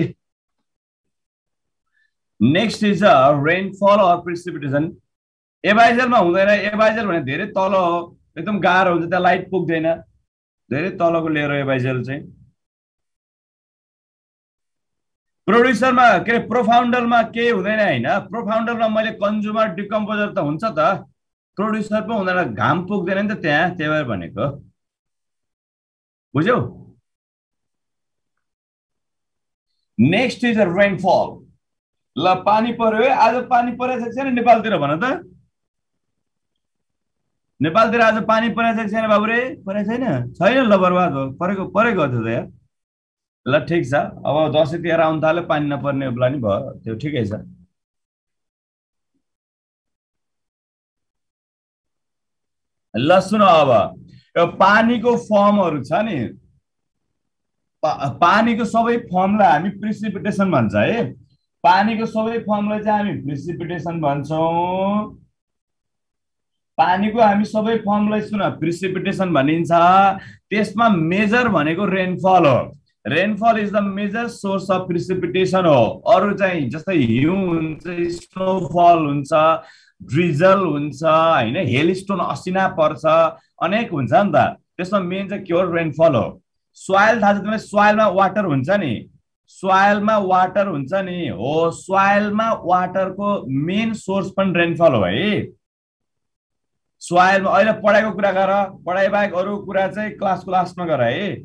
Next is a rainfall or precipitation एभाइजरमा हुँदैन। एभाइजर भने धेरै तल हो। एकदम गाह्रो हुन्छ। त्यहाँ लाइट पुग्दैन। धेरै तलको लिएर एभाइजल चाहिँ। प्रोड्युसरमा के अरे प्रोफाउन्डरमा केही हुँदैन होइन। प्रोफाउन्डरमा मैले कन्ज्युमर डिकम्पोजर त हुन्छ त। प्रड्युसर पो हुँदैन घाम पुग्दैन नि त त्यहाँ त्यही भएर भनेको। बुझ्यौ? नेक्स्ट इज अ रेनफल ल पानी पर्यो है। आज पानी परेको छैन नेपालतिर भन त। नेपालतिर आज पानी परेको छैन बाबु रे परेको छैन? छैन ल बर्बाद हो परेको परेको थियो त यहाँ ल ठिक छ। अब दसैँ तिहार आउनु थाल्यो पानी नपर्ने बेला नि भयो। त्यो ठिकै छ। ल सुन अब। पानीको फर्महरू छ नि। पा, पानीको सबै फर्मलाई हामी प्रिसिपिटेसन भन्छ है। पानीको सबै फर्मलाई चाहिँ हामी प्रिसिपिटेसन भन्छौँ। पानीको हामी सबै फर्मलाई सुन प्रिसिपिटेसन भनिन्छ। त्यसमा मेजर भनेको रेनफल हो। Rainfall is the major source of precipitation हो अरू चाहिँ जस्तै हिउँ हुन्छ स्नोफल हुन्छ ड्रिजल हुन्छ होइन? हेल स्टोन असिना पर्छ अनेक हुन्छ नि त। त्यसमा मेन चाहिँ के हो रेनफल हो। सोइल थाहा छ तिमीलाई? सोइलमा वाटर हुन्छ नि। सोइलमा वाटर हुन्छ नि। हो सोइलमा वाटरको मेन सोर्स पनि रेनफल हो है। सोइलमा अहिले पढाइको कुरा गर। पढाइ बाहेक अरू कुरा चाहिँ क्लास क्लासमा गर है।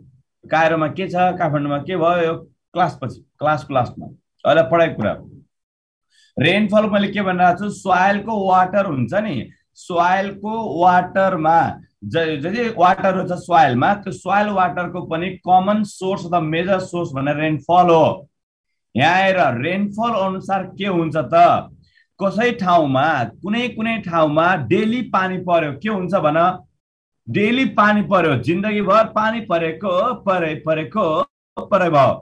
कायरोमा के छ काठमाडौँमा के भयो क्लास पछि क्लास क्लासमा अहिले पढाइको कुरा रेनफल मैले के भनिरहेको छु सोइलको वाटर हुन्छ नि सोइलको वाटरमा जति वाटर छ सोइलमा त्यो सोइल वाटरको पनि कमन सोर्स अथवा मेजर सोर्स भने रेनफल हो। यहाँ आएर रेनफल अनुसार के हुन्छ त? कसै ठाउँमा कुनै कुनै ठाउँमा डेली पानी पर्यो के हुन्छ भन? डेली पानी पर्यो जिन्दगीभर पानी परेको परे परेको परे भयो।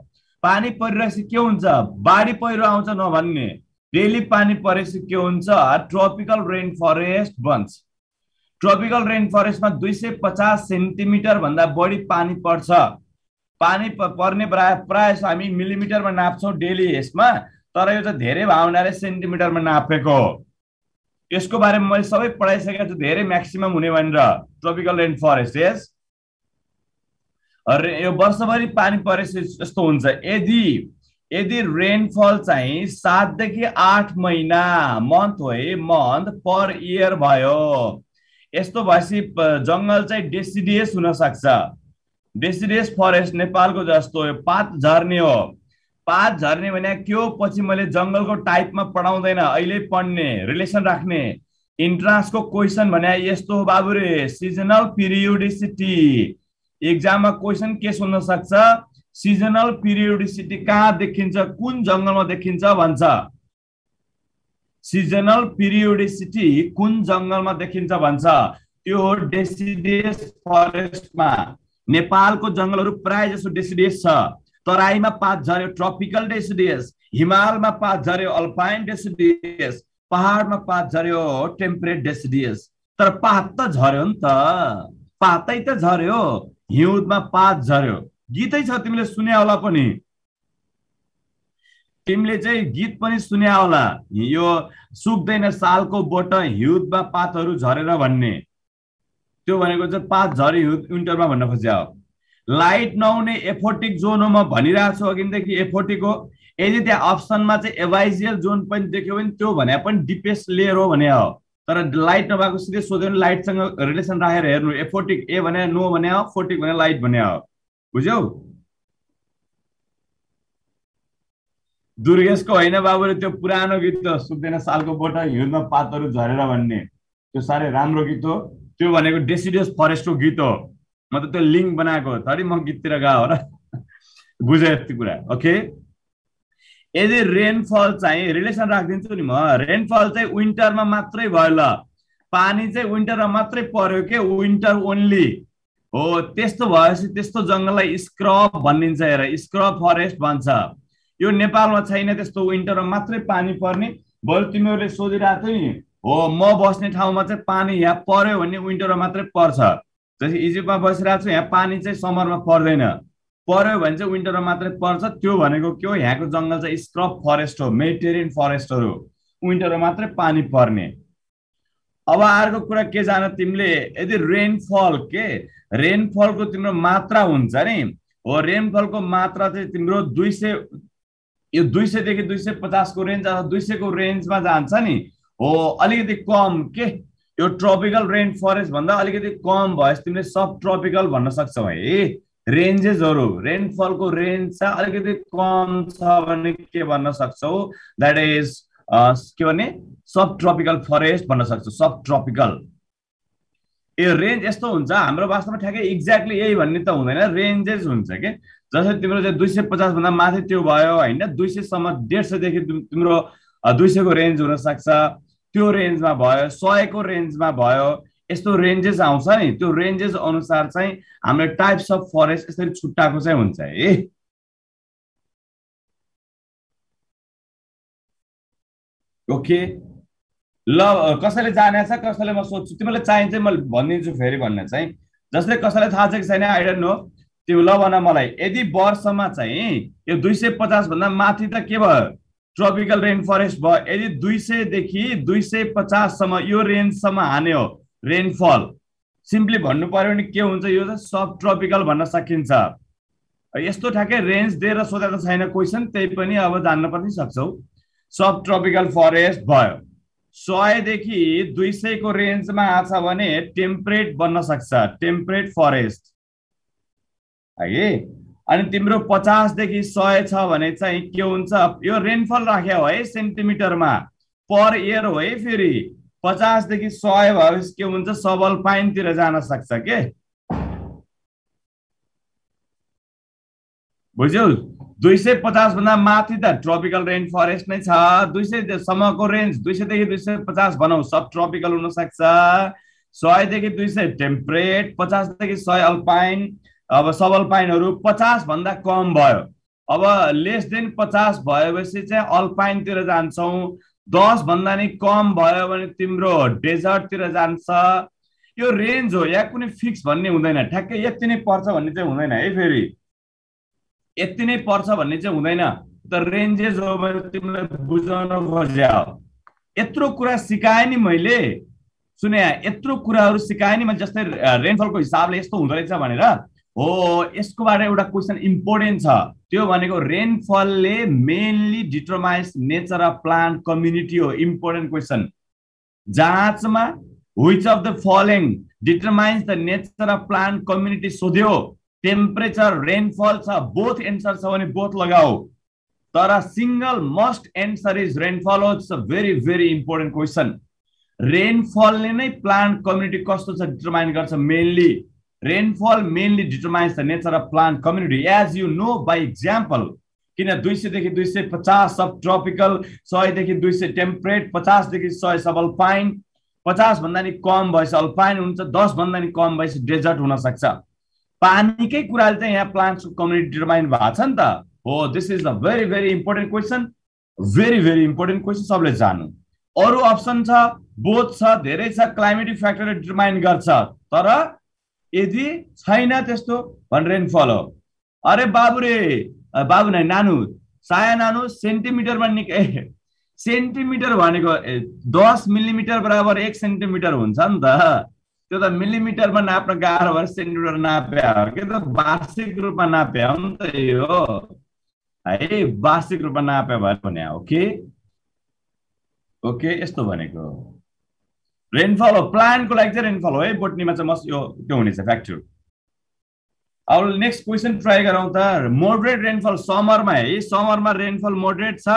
पानी परिरहेपछि के हुन्छ? बाढी पहिरो आउँछ नभन्ने। डेली पानी परेपछि के हुन्छ? ट्रपिकल रेन फरेस्ट बन्छ। ट्रपिकल रेन फरेस्टमा दुई सय पचास सेन्टिमिटर भन्दा बढी पानी पर्छ। पानी पर्ने प्राय प्राय हामी मिलिमिटरमा नाप्छौँ डेली यसमा तर यो चाहिँ धेरै भावनाले सेन्टिमिटरमा नापेको यसको बारेमा मैले सबै पढाइसकेको छु धेरै म्याक्सिमम् हुने भनेर ट्रपिकल रेन फरेस्ट यस यो वर्षभरि पानी परेपछि यस्तो हुन्छ यदि यदि रेनफल चाहिँ सातदेखि आठ महिना मन्थ हो मन्थ पर इयर भयो। यस्तो भएपछि जङ्गल चाहिँ डेसिडिएस हुनसक्छ डेसिडिएस फरेस्ट नेपालको जस्तो पात झर्ने हो। पात झर्ने भने के हो पछि मैले जङ्गलको टाइपमा पढाउँदैन अहिले पढ्ने रिलेसन राख्ने। इन्ट्रान्सको क्वेसन भने यस्तो हो बाबु रे सिजनल पिरियोडिसिटी इक्जाममा क्वेसन के सुन्न सक्छ? सिजनल पिरियोडिसिटी कहाँ देखिन्छ? कुन जङ्गलमा देखिन्छ भन्छ? सिजनल पिरियोडिसिटी कुन जङ्गलमा देखिन्छ भन्छ? त्यो डेसिडियस फरेस्टमा नेपालको जङ्गलहरू प्राय जसो डेसिडियस छ। तराईमा पात झऱ्यो ट्रपिकल डेसिडियस हिमालमा पात झऱ्यो अल्पाइन डेसिडियस पहाडमा पात झऱ्यो टेम्परेट डेसिडियस तर पात त झऱ्यो नि त। पातै त झऱ्यो हिउँदमा पात झऱ्यो। गीतै छ तिमीले सुने होला पनि। तिमीले चाहिँ गीत पनि सुने होला। यो सुक्दैन सालको बोट हिउँदमा पातहरू झरेर भन्ने। त्यो भनेको चाहिँ पात झरी हिउँद विन्टरमा भन्न खोज्या हो। लाइट नहुने एफोटिक जोन हो म भनिरहेको छु अघिदेखि एफोटिक हो। यदि त्यहाँ अप्सनमा चाहिँ एभाइजियल जोन पनि देख्यो भने त्यो भने पनि डिपेस्ट लेयर हो भने हो। तर लाइट नभएको सिधै सोध्यो भने लाइटसँग रिलेसन राखेर हेर्नु एफोटिक ए भने नो भने हो फोटिक भने लाइट भने हो। बुझ्यौ? दुर्गेशको होइन बाबुले त्यो पुरानो गीत त सुक्दैन सालको बोट हिउँदमा पातहरू झरेर भन्ने। त्यो साह्रै राम्रो गीत हो। त्यो भनेको डेसिडियस फरेस्टको गीत हो। म त त्यो लिङ्क बनाएको तरी म गीततिर गएको हो र बुझेँ यति कुरा ओके? यदि रेनफल चाहिँ रिलेसन राखिदिन्छु नि म रेनफल चाहिँ विन्टरमा मात्रै भयो ल पानी चाहिँ विन्टरमा मात्रै पर्यो के? विन्टर ओन्ली हो त्यस्तो भएपछि त्यस्तो जङ्गललाई स्क्रब भनिन्छ हेर स्क्रब फरेस्ट भन्छ। यो नेपालमा छैन त्यस्तो विन्टरमा मात्रै पानी पर्ने। बरु तिमीहरूले सोधिरहेको थियो नि हो म बस्ने ठाउँमा चाहिँ पानी यहाँ पर्यो भने विन्टरमा मात्रै पर्छ। जस्तै इजिप्टमा बसिरहेको छु यहाँ पानी चाहिँ समरमा पर्दैन। पर्यो भने चाहिँ विन्टरमा मात्रै पर्छ। त्यो भनेको के हो? यहाँको जङ्गल चाहिँ स्क्रब फरेस्ट हो मेडिटेरियन फरेस्टहरू विन्टरमा मात्रै पानी पर्ने। अब अर्को कुरा के जान तिमीले यदि रेनफल के? रेनफलको तिम्रो मात्रा हुन्छ नि। हो रेनफलको मात्रा चाहिँ तिम्रो दुई सय यो दुई सयदेखि दुई सय पचासको रेन्ज अथवा दुई सयको रेन्जमा जान्छ नि। हो अलिकति कम के? यो ट्रपिकल रेन फरेस्ट भन्दा अलिकति कम भएपछि तिमीले सब ट्रपिकल भन्न सक्छौ है। रेन्जेसहरू रेनफलको रेन्ज चाहिँ अलिकति कम छ भने के भन्न सक्छौ? द्याट इज के भने सब ट्रपिकल फरेस्ट भन्न सक्छौ सब ट्रपिकल यो रेन्ज यस्तो हुन्छ हाम्रो वास्तवमा ठ्याक्कै एक्ज्याक्टली यही भन्ने त हुँदैन रेन्जेस हुन्छ कि? जस्तै तिम्रो चाहिँ दुई सय पचासभन्दा माथि त्यो भयो होइन? दुई सयसम्म डेढ सयदेखि तिम्रो दुई सयको रेन्ज हुनसक्छ त्यो रेन्जमा भयो सयको रेन्जमा भयो यस्तो रेन्जेस आउँछ नि। त्यो रेन्जेस अनुसार चाहिँ हाम्रो टाइप्स अफ फरेस्ट यसरी छुट्टाएको चाहिँ हुन्छ है। ओके ल कसैले जाने छ कसैले म सोध्छु। तिमीलाई चाहिन्छ म भनिदिन्छु फेरि भन्ने चाहिँ। जसले कसैलाई थाहा छ कि छैन आइडन्ट नो त्यो ल भन मलाई। यदि वर्षमा चाहिँ यो दुई सय पचासभन्दा माथि त के भयो? ट्रपिकल रेन फरेस्ट भयो। यदि दुई सयदेखि दुई सय पचाससम्म यो रेन्जसम्म हान्यो रेनफल सिम्पली भन्नु पर्यो भने के हुन्छ? यो चाहिँ सब ट्रपिकल भन्न सकिन्छ। यस्तो ठ्याक्कै रेन्ज दिएर सोधेको छैन क्वेसन त्यही पनि अब जान्न पनि सक्छौ। सब ट्रपिकल फरेस्ट भयो। सयदेखि दुई सयको रेन्जमा आछ भने टेम्परेट बन्न सक्छ। टेम्परेट फरेस्ट है अनि तिम्रो पचासदेखि सय छ भने चाहिँ के हुन्छ? यो रेनफल राख्यो है सेन्टिमिटरमा पर इयर हो है फेरि। पचासदेखि सय भएपछि के हुन्छ? सबल पाइनतिर जान सक्छ के? बुझ्यौ? दुई सय पचासभन्दा माथि त ट्रपिकल रेन फरेस्ट नै छ। दुई सयसम्मको रेन्ज दुई सयदेखि दुई सय पचास भनौँ सब ट्रपिकल हुनसक्छ। सयदेखि दुई सय टेम्परेट पचासदेखि सय अल्पाइन अब सबल पाइनहरू पचासभन्दा कम भयो। अब लेस देन पचास भएपछि चाहिँ अल्पाइनतिर जान्छौँ। दसभन्दा नि कम भयो भने तिम्रो डेजर्टतिर जान्छ। यो रेन्ज हो या कुनै फिक्स भन्ने हुँदैन। ठ्याक्कै यति नै पर्छ भन्ने चाहिँ हुँदैन है फेरि। यति नै पर्छ भन्ने चाहिँ हुँदैन। त रेन्जेस हो भने तिमीलाई बुझाउन खोज्या यत्रो कुरा सिकाएँ नि मैले। सुने यत्रो कुराहरू सिकाएँ नि मैले जस्तै रेनफलको हिसाबले यस्तो हुँदो रहेछ भनेर। हो यसकोबाट एउटा क्वेसन इम्पोर्टेन्ट छ। त्यो भनेको रेनफलले mainly determines nature of plant community हो इम्पोर्टेन्ट क्वेसन जाँचमा which of the following determines the nature of plant community सोध्यो? टेम्परेचर रेनफल छ बोथ एन्सर छ भने बोथ लगाऊ। तर single must answer is rainfall हो it's a very very important question रेनफलले नै प्लान्ट कम्युनिटी कस्तो छ डिटरमाइन गर्छ mainly rainfall mainly determines the nature of plant community as you know by example किन दुई सयदेखि दुई सय पचास सब ट्रपिकल सयदेखि दुई सय टेम्परेट पचासदेखि सय सब अल्पाइन पचासभन्दा नि कम भएपछि अल्पाइन हुन्छ दसभन्दा नि कम भएपछि डेजर्ट हुनसक्छ पानीकै कुराले चाहिँ यहाँ प्लान्ट्सको कम्युनिटी डिटरमाइन भएको छ नि त। हो this is a very very important question very very important question सबले जानु अरू अप्सन छ बोथ छ धेरै छ क्लाइमेटिक फ्याक्टरले डिटरमाइन गर्छ। तर यदि छैन त्यस्तो भने रेनफल हो। अरे बाबु रे बाबु नै नानु सानो सेन्टिमिटरमा निकै सेन्टिमिटर भनेको दस मिलिमिटर बराबर एक सेन्टिमिटर हुन्छ नि त। त्यो त मिलिमिटरमा नाप्न गाह्रो भएर सेन्टिमिटर नाप्या हो। कि त वार्षिक रूपमा नाप्या हो नि त यो। है वार्षिक रूपमा नाप्या भएर भने ओके? ओके यस्तो भनेको। रेनफल हो प्लान्टको लागि चाहिँ रेनफल हो है? बोटनीमा चाहिँ मस यो त्यो हुनेछ फ्याक्चर अब नेक्स्ट क्वेसन ट्राई गरौँ त। मोडरेट रेनफल समरमा है? समरमा रेनफल मोडरेट छ।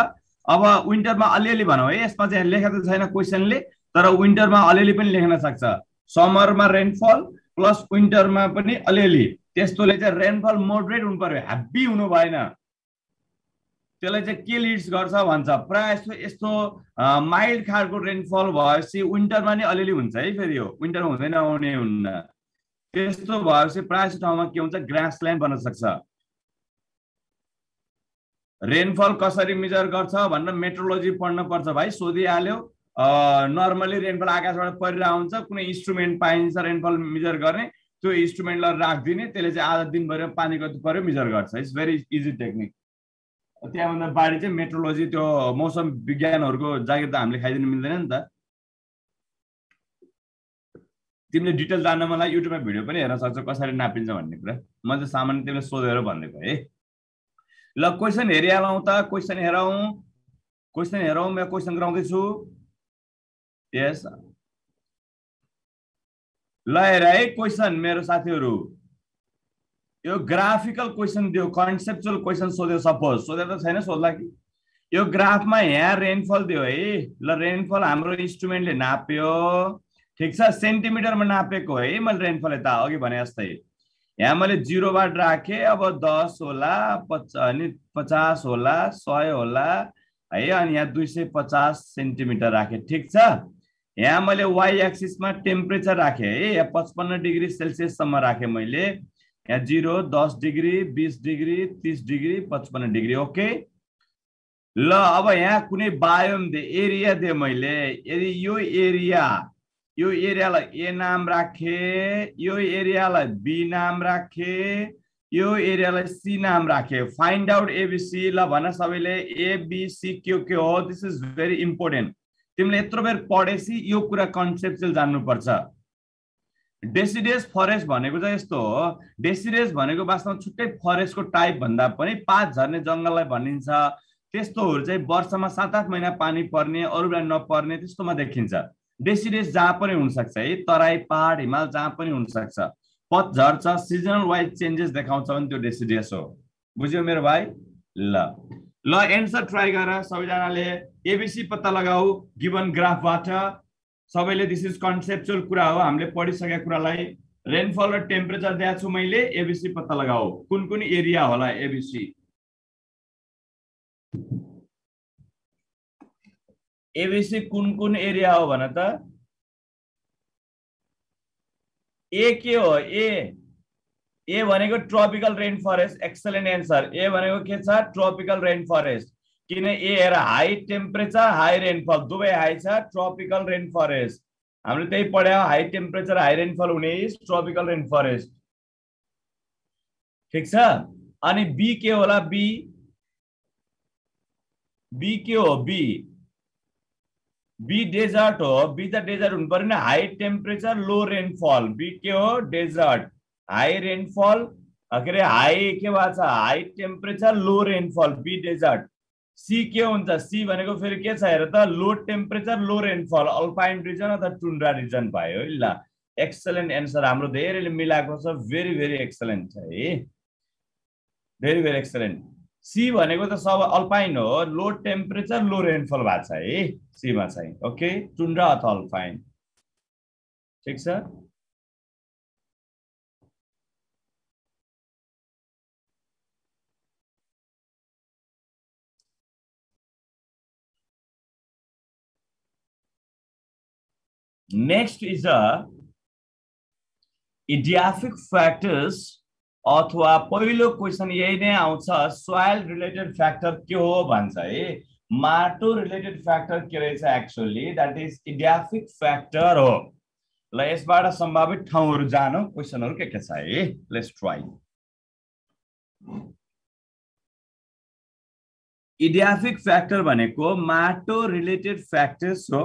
अब विन्टरमा अलिअलि भनौँ है? यसमा चाहिँ लेखेको छैन क्वेसनले तर विन्टरमा अलिअलि पनि लेख्न सक्छ। समरमा रेनफल प्लस विन्टरमा पनि अलिअलि। त्यस्तोले चाहिँ रेनफल मोडरेट हुनु पर्यो। ह्याप्पी हुनु भएन। त्यसलाई चाहिँ के लिड्स गर्छ भन्छ? प्रायः यस्तो यस्तो माइल्ड खालको रेनफल भएपछि विन्टरमा नि अलिअलि हुन्छ है फेरि यो। विन्टरमा हुँदैन आउने हुन्न। त्यस्तो भएपछि प्रायः जस्तो ठाउँमा के हुन्छ? ग्रासल्यान्ड बन्न सक्छ। रेनफल कसरी मेजर गर्छ भनेर मेट्रोलोजी पढ्न पर्छ भाइ सोधिहाल्यो। नर्मली रेनफल आकाशबाट परिरहेको हुन्छ कुनै इन्स्ट्रुमेन्ट पाइन्छ रेनफल मेजर गर्ने त्यो इन्स्ट्रुमेन्टलाई राखिदिने त्यसले चाहिँ आधा दिनभरि पानी कति पऱ्यो मेजर गर्छ। इट्स भेरी इजी टेक्निक त्यहाँभन्दा बाढी चाहिँ मेट्रोलोजी त्यो मौसम विज्ञानहरूको जागिर त हामीले खाइदिनु मिल्दैन नि त। तिमीले डिटेल जान्न मलाई युट्युबमा भिडियो पनि हेर्न सक्छौ कसरी नापिन्छ भन्ने कुरा। म चाहिँ सामान्य तिमीले सोधेर भनिदिएको है। ल क्वेसन हेरिहालौँ त क्वेसन हेरौँ। क्वेसन हेरौँ म क्वेसन गराउँदैछु। यस ल हेर है क्वेसन मेरो साथीहरू। यो ग्राफिकल क्वेसन दियो कन्सेप्चुअल क्वेसन सोध्यो सपोज सोधेर त छैन सोध्ला कि? यो ग्राफमा यहाँ रेनफल दियो है। ल रेनफल हाम्रो इन्स्ट्रुमेन्टले नाप्यो। ठिक छ? सेन्टिमिटरमा नापेको है। मैले रेनफल यता अघि भने जस्तै। यहाँ मैले जिरोबाट राखेँ। अब दस होला पचा अनि पचास होला सय होला। है अनि यहाँ दुई सय पचास सेन्टिमिटर राखेँ। ठिक छ? यहाँ मैले वाइ एक्सिसमा टेम्परेचर राखेँ है। यहाँ पचपन्न डिग्री सेल्सियससम्म राखेँ मैले। यहाँ जिरो दस डिग्री बिस डिग्री तिस डिग्री पचपन्न डिग्री ओके ल अब यहाँ कुनै बायोम दे एरिया दिएँ मैले। यदि यो एरिया यो एरियालाई ए नाम राखे यो एरियालाई बी नाम राखे यो एरियालाई सी नाम राखे। फाइन्ड आउट एबिसी ल भन सबैले एबिसी के के हो? दिस इज भेरी इम्पोर्टेन्ट तिमीले यत्रो बेर पढेपछि यो कुरा कन्सेप्चुअल जान्नुपर्छ। डेसिडेस फरेस्ट भनेको चाहिँ यस्तो हो। डेसिडेस भनेको वास्तवमा छुट्टै फरेस्टको टाइप भन्दा पनि पाँच झर्ने जङ्गललाई भनिन्छ। त्यस्तोहरू चाहिँ वर्षमा सात आठ महिना पानी पर्ने अरू बेला नपर्ने त्यस्तोमा देखिन्छ। डेसिडेस जहाँ पनि हुनसक्छ है। तराई पहाड हिमाल जहाँ पनि हुनसक्छ। पतझर छ सिजनल वाइज चेन्जेस देखाउँछ भने त्यो डेसिडियस हो। बुझ्यो मेरो भाइ? ल। ल एन्सर ट्राई गर सबैजनाले। एबिसी पत्ता लगाऊ। गिभन ग्राफबाट सबैले दिस इज कन्सेप्चुअल कुरा हो। हामीले पढिसकेको कुरालाई रेनफल र टेम्परेचर दिएको छु मैले एबिसी पत्ता लगाऊ। कुन कुन एरिया होला एबिसी एबिसी कुन कुन एरिया हो भन त? ए के हो? ए ए भनेको tropical rain forest excellent answer A भनेको के छ? ट्रपिकल रेन फरेस्ट किन ए हेर हाई टेम्परेचर हाई रेनफल दुवै हाई छ ट्रपिकल रेन फरेस्ट हामीले त्यही पढ्यो हाई टेम्परेचर हाई रेनफल हुने ट्रपिकल रेन फरेस्ट ठिक छ? अनि बी के होला? बी? बी के हो? बी? बी डेजर्ट हो। बी त डेजर्ट हुनु पऱ्यो नि। High temperature low rainfall. B के हो? डेजर्ट। हाई रेनफल के अरे हाई के भएको छ high temperature low rainfall. B desert. C के हुन्छ? सी भनेको फेरि के छ हेर त? Low temperature low rainfall alpine region अथवा टुन्ड्रा रिजन भयो है ल। एक्सलेन्ट एन्सर हाम्रो धेरैले मिलाएको छ। भेरी भेरी एक्सलेन्ट छ है। भेरी भेरी एक्सलेन्ट सी भनेको त सब अल्पाइन हो। लो टेम्परेचर लो रेनफल भएको छ है। सीमा चाहिँ ओके टुन्ड्रा अथवा अल्पाइन ठिक छ? Next is a edaphic factors अथवा पहिलो क्वेसन यही नै आउँछ सोइल रिलेटेड फ्याक्टर के हो भन्छ है? माटो रिलेटेड फ्याक्टर के रहेछ actually that is edaphic factor हो। ल यसबाट सम्भावित ठाउँहरू जानु क्वेसनहरू के के छ है? लेट्स ट्राई इडियाफिक फ्याक्टर भनेको माटो रिलेटेड फ्याक्टर्स हो।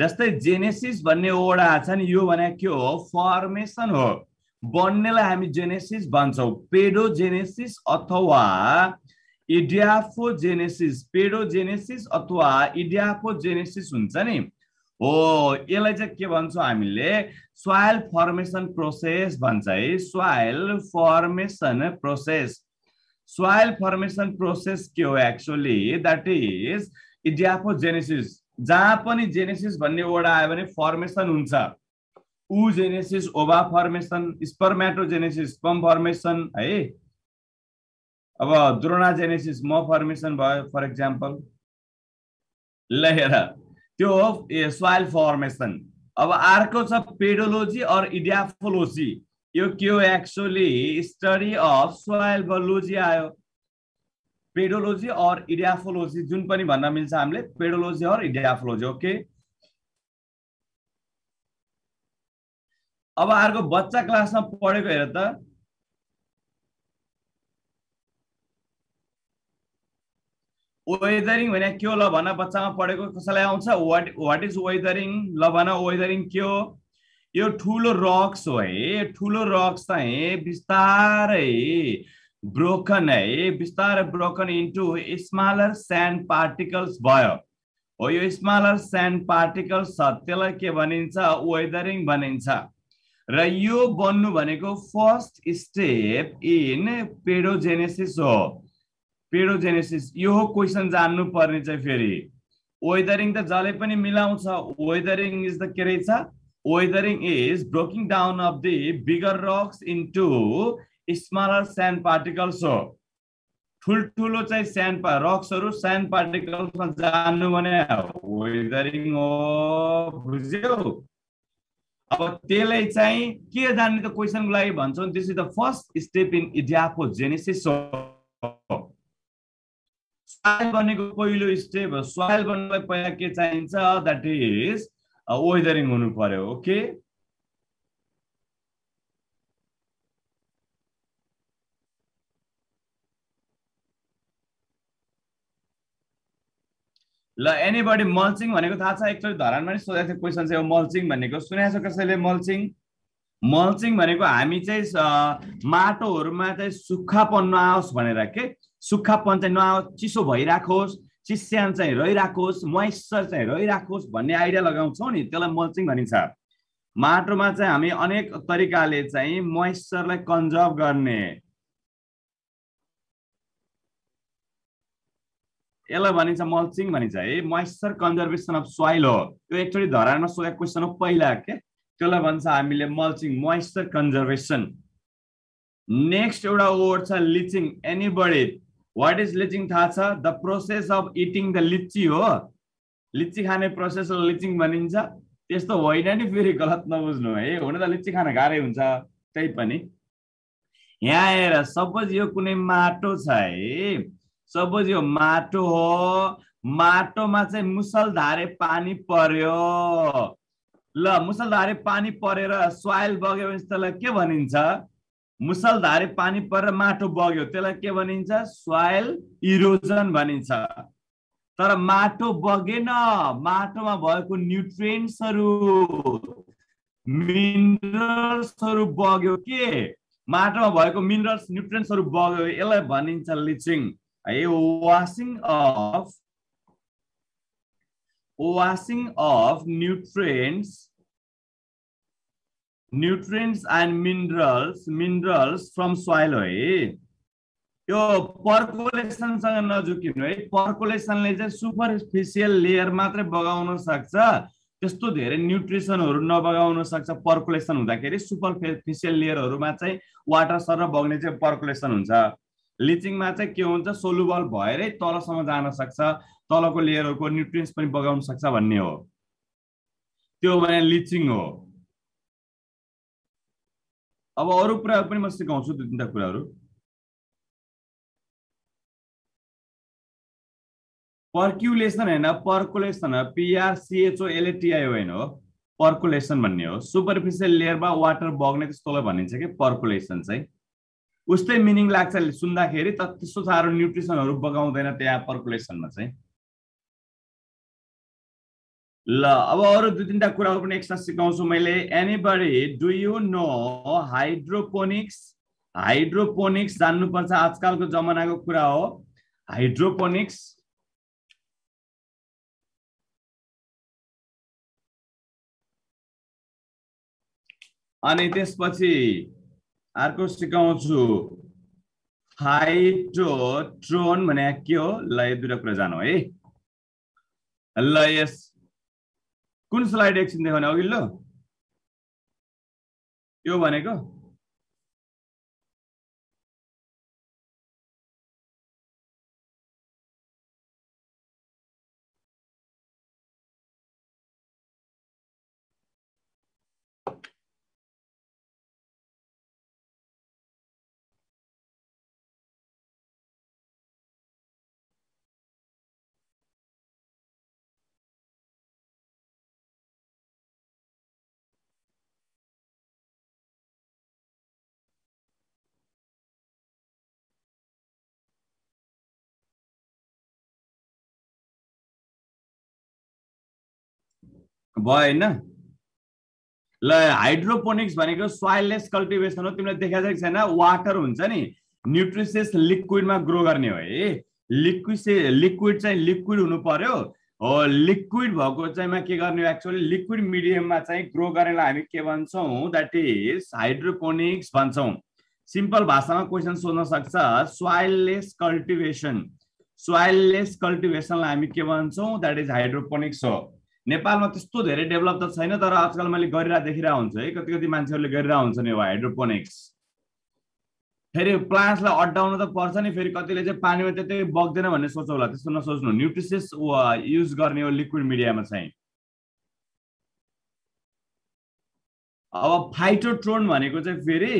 जस्तै जेनेसिस भन्ने ओडा छ नि यो भने के हो? फर्मेसन हो। बन्नेलाई हामी जेनेसिस भन्छौँ। पेडोजेनेसिस अथवा इडियाफोजेनेसिस पेडोजेनेसिस अथवा इडियाफोजेनेसिस हुन्छ नि। हो यसलाई चाहिँ के भन्छौँ हामीले? सोइल फर्मेसन प्रोसेस भन्छ है। Soil formation process soil formation process के हो एक्चुअली द्याट इज इडियाफोजेनेसिस जहाँ पनि जेनेसिस भन्ने वर्ड आयो भने फर्मेसन हुन्छ। ऊ genesis ova formation spermatogenesis sperm formation है? अब जेनेसिस म फर्मेसन भयो फर इक्जाम्पल ल हेर त्यो हो सोइल फर्मेसन अब अर्को छ पेडोलोजी अर इडियाफोलोजी यो के हो एक्चुअली स्टडी अफ सोइल बलोजी आयो। पेडोलोजी अर इडियाफोलोजी जुन पनि भन्न मिल्छ हामीले पेडोलोजी अर इडियाफोलोजी ओके? अब अर्को बच्चा क्लासमा पढेको हेर त। वेदरिङ भने के हो ल भन बच्चामा पढेको कसैलाई आउँछ? वाट वाट इज वेदरिङ ल भन वेदरिङ के हो? यो ठुलो रक्स हो है ठुलो रक्स चाहिँ बिस्तारै ब्रोकन है. बिस्तारै broken into smaller sand particles भयो। हो यो स्मालर स्यान्ड पार्टिकल्स छ त्यसलाई के भनिन्छ? वेदरिङ भनिन्छ। र यो बन्नु भनेको फर्स्ट स्टेप इन पेडोजेनेसिस हो। पेडोजेनेसिस यो हो क्वेसन जान्नु पर्ने चाहिँ फेरि। वेदरिङ त जसले पनि मिलाउँछ। वेदरिङ इज द के रहेछ? Weathering is broking down of the bigger rocks into smaller sand particles हो। ठुल्ठुलो चाहिँ स्यान्ड रक्सहरू स्यान्ड पार्टिकल्समा जान्नु भने वेदरिङ हो बुझ्यौ? अब त्यसलाई चाहिँ के जान्ने त क्वेसनको लागि भन्छौँ this is the first step in edaphogenesis हो। सोइल बनेको पहिलो स्टेप हो सोइल बन्नलाई पहिला के चाहिन्छ? द्याट इज वेदरिङ हुनु पर्यो ओके ल एनीबडी मल्चिङ भनेको थाहा छ? एकचोटि धरानमा नि सोधेको थियो क्वेसन चाहिँ मल्चिङ भनेको सुनेको छ कसैले मल्चिङ मल्चिङ भनेको हामी चाहिँ माटोहरूमा चाहिँ सुक्खापन नआओस् भनेर के? सुक्खापन चाहिँ न चिसो भइराखोस् चिस्यान चाहिँ रहिराखोस् मोइस्चर चाहिँ रहिराखोस् भन्ने आइडिया लगाउँछौँ नि त्यसलाई मल्चिङ भनिन्छ। माटोमा चाहिँ हामी अनेक तरिकाले चाहिँ मोइस्चरलाई कन्जर्भ गर्ने। यसलाई भनिन्छ मल्चिङ भनिन्छ। है मोइस्चर कन्जर्भेसन अफ सोइल हो। यो एकचोटि धरानमा सोधेको क्वेसन हो पहिला के? त्यसलाई भन्छ हामीले मल्चिङ मोइस्चर कन्जर्भेसन नेक्स्ट एउटा वर्ड छ leaching anybody what is leaching थाहा छ? The process of eating the litchi हो। लिची खाने प्रोसेसलाई लिचिङ भनिन्छ। त्यस्तो होइन नि फेरि गलत नबुझ्नु। है हुन त लिची खान गाह्रै हुन्छ त्यही पनि। यहाँ आएर सपोज यो कुनै माटो छ है सपोज यो माटो हो माटोमा चाहिँ मुसलधारे पानी पर्यो। ल मुसलधारे पानी परेर सोइल बग्यो भने त्यसलाई के भनिन्छ? मुसलधारे पानी परेर माटो बग्यो त्यसलाई के भनिन्छ? सोइल इरोजन भनिन्छ। तर माटो बगेन माटोमा भएको न्युट्रिएन्ट्सहरू मिनरल्सहरू बग्यो के? माटोमा भएको मिनरल्स न्युट्रिएन्ट्सहरू बग्यो यसलाई भनिन्छ लिचिङ है washing of washing of nutrients nutrients and minerals minerals from soil हो है यो पर्कुलेसनसँग नजुकिनु है। पर्कुलेसनले चाहिँ सुपरफिसियल लेयर मात्रै बगाउन सक्छ। त्यस्तो धेरै न्युट्रिसनहरू नबगाउन सक्छ। पर्कुलेसन हुँदाखेरि सुपरफिसियल लेयरहरूमा चाहिँ वाटर सर बग्ने चाहिँ पर्कुलेसन हुन्छ। लिचिङमा चाहिँ के हुन्छ? सोलुबल भएरै तलसम्म जान सक्छ तलको लेयरहरूको न्युट्रियन्स पनि बगाउन सक्छ भन्ने हो। त्यो भने लिचिङ हो। अब अरू कुराहरू पनि म सिकाउँछु दुई तिनवटा कुराहरू। पर्क्युलेसन होइन पर्कुलेसन हो। पिआरसिएचओएलएटिआई होइन हो। पर्कुलेसन भन्ने हो। सुपरफिसियल लेयरमा वाटर बग्ने त्यस्तोलाई भनिन्छ कि? पर्कुलेसन चाहिँ। उस्तै मिनिङ लाग्छ सुन्दाखेरि त त्यस्तो साह्रो न्युट्रिसनहरू बगाउँदैन त्यहाँ पर्कुलेसनमा चाहिँ। ल अब अरू दुई तिनवटा कुराहरू पनि एक्स्ट्रा सिकाउँछु मैले। Anybody do you know hydroponics hydroponics जान्नुपर्छ आजकलको जमानाको कुरा हो। हाइड्रोपोनिक्स अनि त्यसपछि अर्को सिकाउँछु। हाइड्रोट्रोन भने के हो? ल यो दुइटा कुरा जानु है? ल यस। कुन स्लाइड एकछिन देखाउने अघिल्लो? यो भनेको? भयो होइन? ल हाइड्रोपोनिक्स भनेको सोइललेस कल्टिभेसन हो तिमीले देखाएको छैन? वाटर हुन्छ नि। न्युट्रिसियस लिक्विडमा ग्रो गर्ने हो है। लिक्विड लिक्विड चाहिँ लिक्विड हुनु पर्यो। हो लिक्विड भएको चाहिँमा के गर्ने एक्चुअली लिक्विड मिडियममा चाहिँ ग्रो गर्नेलाई हामी के भन्छौँ? द्याट इज हाइड्रोपोनिक्स भन्छौँ। सिम्पल भाषामा क्वेसन सोध्न सक्छ। सोइललेस कल्टिभेसन सोइललेस कल्टिभेसनलाई हामी के भन्छौँ? द्याट इज हाइड्रोपोनिक्स हो। नेपालमा त्यस्तो धेरै डेभलप त छैन तर आजकल मैले गरिरहेको देखिरहेको हुन्छु है। कति कति मान्छेहरूले हुन्छ नि हाइड्रोपोनिक्स। फेरि प्लान्ट्सलाई अड्डाउनु त पर्छ नि फेरि कतिले चाहिँ पानीमा त्यतै बग्दैन भन्ने सोच होला। त्यस्तो नसोच्नु। न्युट्रिसियस युज गर्ने हो लिक्विड मिडियामा चाहिँ। अब फाइटोट्रोन भनेको चाहिँ फेरि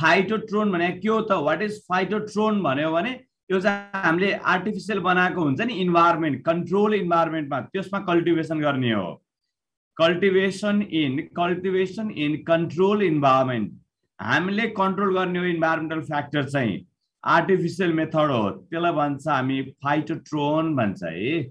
फाइटोट्रोन भने के हो त? वाट इज फाइटोट्रोन भन्यो भने यो चाहिँ हामीले आर्टिफिसियल बनाएको हुन्छ नि इन्भाइरोमेन्ट कन्ट्रोल इन्भाइरोमेन्टमा त्यसमा कल्टिभेसन गर्ने हो। Cultivation in cultivation in control environment हामीले कन्ट्रोल गर्ने हो इन्भाइरोमेन्टल फ्याक्टर चाहिँ। आर्टिफिसियल मेथड हो। त्यसलाई भन्छ हामी फाइटोट्रोन भन्छ है।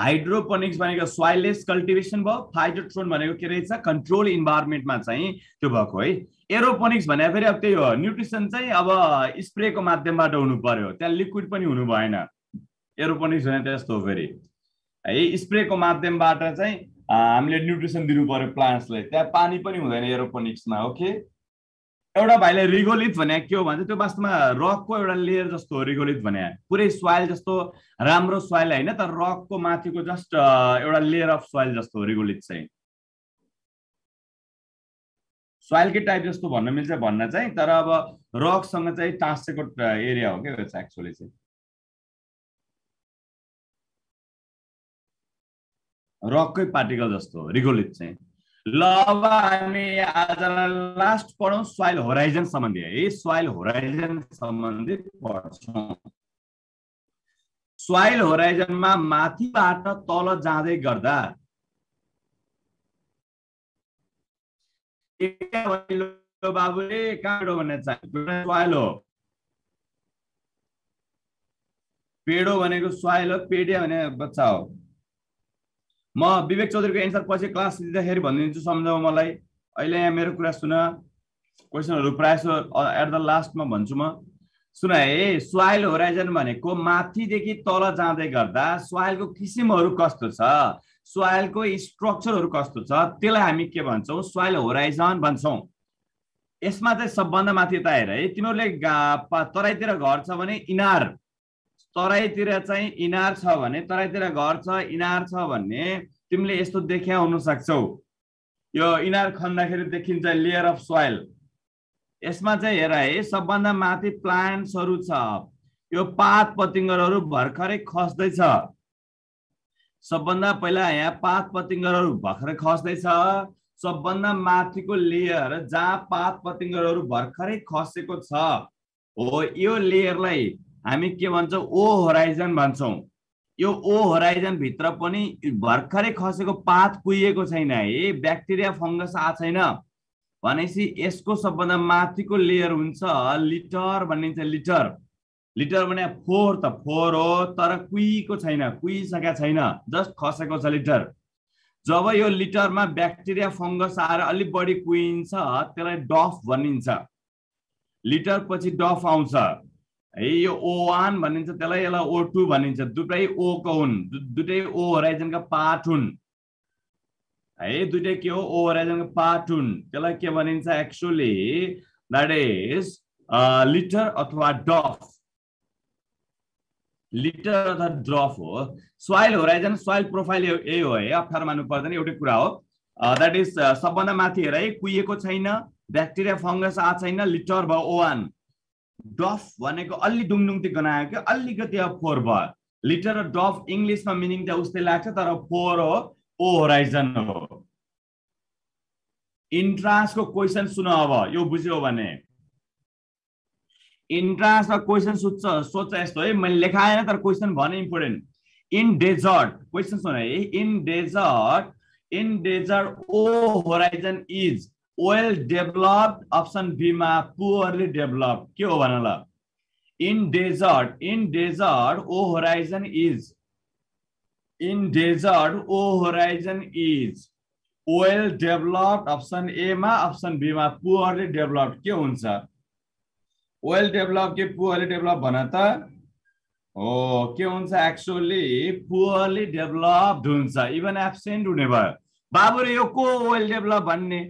हाइड्रोपोनिक्स भनेको सोइलेस कल्टिभेसन भयो फाइटोट्रोन भनेको के रहेछ? कन्ट्रोल इन्भाइरोमेन्टमा चाहिँ त्यो भएको है एरोपोनिक्स भने फेरि अब त्यही हो। न्युट्रिसन चाहिँ अब स्प्रेको माध्यमबाट हुनु पर्यो। त्यहाँ लिक्विड पनि हुनु भएन। एरोपोनिक्स भने त्यस्तो हो फेरि। है स्प्रेको माध्यमबाट चाहिँ हामीले न्युट्रिसन दिनु पर्यो प्लान्ट्सलाई त्यहाँ पानी पनि हुँदैन एरोपोनिक्समा ओके एउटा भाइले रिगोलिथ भने के हो भन्छ त्यो वास्तवमा रकको एउटा लेयर जस्तो हो रिगोलिथ भने। पुरै सोइल जस्तो राम्रो सोइल होइन तर रकको माथिको जस्ट एउटा लेयर अफ सोइल जस्तो हो रिगोलिथ चाहिँ। सोइलकै टाइप जस्तो भन्न मिल्छ भन्न चाहिँ तर अब रकसँग चाहिँ टाँसेको एरिया हो क्या एक्चुअली चाहिँ। रककै पार्टिकल जस्तो हो रिगोलिथ चाहिँ। ल अब हामी आज लास्ट पढौँ सोइल होराइजन सम्बन्धी है। सोइल होराइजन सम्बन्धी पढ्छौँ। सोइल होराइजनमा माथिबाट तल जाँदै गर्दा बाबुले कहाँबाट भन्ने सोइल हो। पेडो भनेको सोइल हो पेडिया भने बच्चा हो। म विवेक चौधरीको एन्सर पछि क्लास दिँदाखेरि भनिदिन्छु सम्झाउ मलाई। अहिले यहाँ मेरो कुरा सुन। क्वेसनहरू प्रायः एट द लास्टमा भन्छु म। सुन है सोइल होराइजन भनेको माथिदेखि तल जाँदै गर्दा सोइलको किसिमहरू कस्तो छ? सोइलको स्ट्रक्चरहरू कस्तो छ? त्यसलाई हामी के भन्छौँ? सोइल होराइजन भन्छौँ। यसमा चाहिँ सबभन्दा माथि यता हेर है तिमीहरूले तराईतिर घर छ भने इनार। तराईतिर चाहिँ इनार छ भने तराईतिर घर छ इनार छ भने तिमीले यस्तो देखिया हुन सक्छौ। यो इनार खन्दाखेरि देखिन्छ लेयर अफ सोइल यसमा चाहिँ हेर है सबभन्दा माथि प्लान्ट्सहरू छ। यो पात पतिङ्गरहरू भर्खरै खस्दैछ। सबभन्दा पहिला यहाँ पात पतिङ्गरहरू भर्खरै खस्दैछ। सबभन्दा माथिको लेयर जहाँ पात पतिङ्गरहरू भर्खरै खसेको छ हो यो लेयरलाई हामी के भन्छौँ? ओ होराइजन भन्छौँ। यो ओ होराइजनभित्र पनि भर्खरै खसेको पात कुहिएको छैन है। ब्याक्टेरिया फङ्गस आएको छैन। भनेपछि यसको सबभन्दा माथिको लेयर हुन्छ लिटर भनिन्छ लिटर। लिटर भने फोहोर त फोहोर हो तर कुहिएको छैन कुहिसकेका छैन। जस्ट खसेको छ लिटर। जब यो लिटरमा ब्याक्टेरिया फङ्गस आएर अलिक बढी कुहिन्छ त्यसलाई डफ भनिन्छ। लिटर पछि डफ आउँछ। है यो ओ वान भनिन्छ त्यसलाई यसलाई ओ टू भनिन्छ। दुटै ओको हुन्। दुटै ओ होराइजनका पार्ट हुन्। है दुइटै के हो? ओ होराइजनको पार्ट हुन्। त्यसलाई के भनिन्छ एक्चुली द्याट इज लिटर अथवा डफ लिटर अथवा ड्रफ हो। सोइल होराइजन सोइल प्रोफाइल यही हो है। अप्ठ्यारो मान्नु पर्दैन एउटै कुरा हो। द्याट इज सबभन्दा माथि हेर है। कुहिएको छैन ब्याक्टेरिया फङ्गस आएको छैन लिटर भयो ओवान डफ भनेको अलि डुङडुङती गनायो कि अलिकति अब फोहोर भयो। लिटर डफ इङ्ग्लिसमा मिनिङ त उस्तै लाग्छ तर फोहोर हो ओ होराइजन हो। इन्ट्रान्सको क्वेसन सुन अब यो बुझ्यो भने। इन्ट्रान्समा क्वेसन सोध्छ सोध्छ यस्तो है मैले लेखाएन तर क्वेसन भने इम्पोर्टेन्ट इन डेजर्ट क्वेसन सुन है in desert in desert O horizon is well developed absent बीमा पुवरली डेभलप के हो भन ल? In desert in desert O horizon is in desert O horizon is well developed absent एमा option बीमा poorly developed के हुन्छ? वेल डेभलप कि पुवरली डेभलप भन त? हो के हुन्छ? एक्चुअली पुवरली डेभलप्ड हुन्छ। इभन एब्सेन्ट हुने भयो। बाबु यो को वेल डेभलप भन्ने?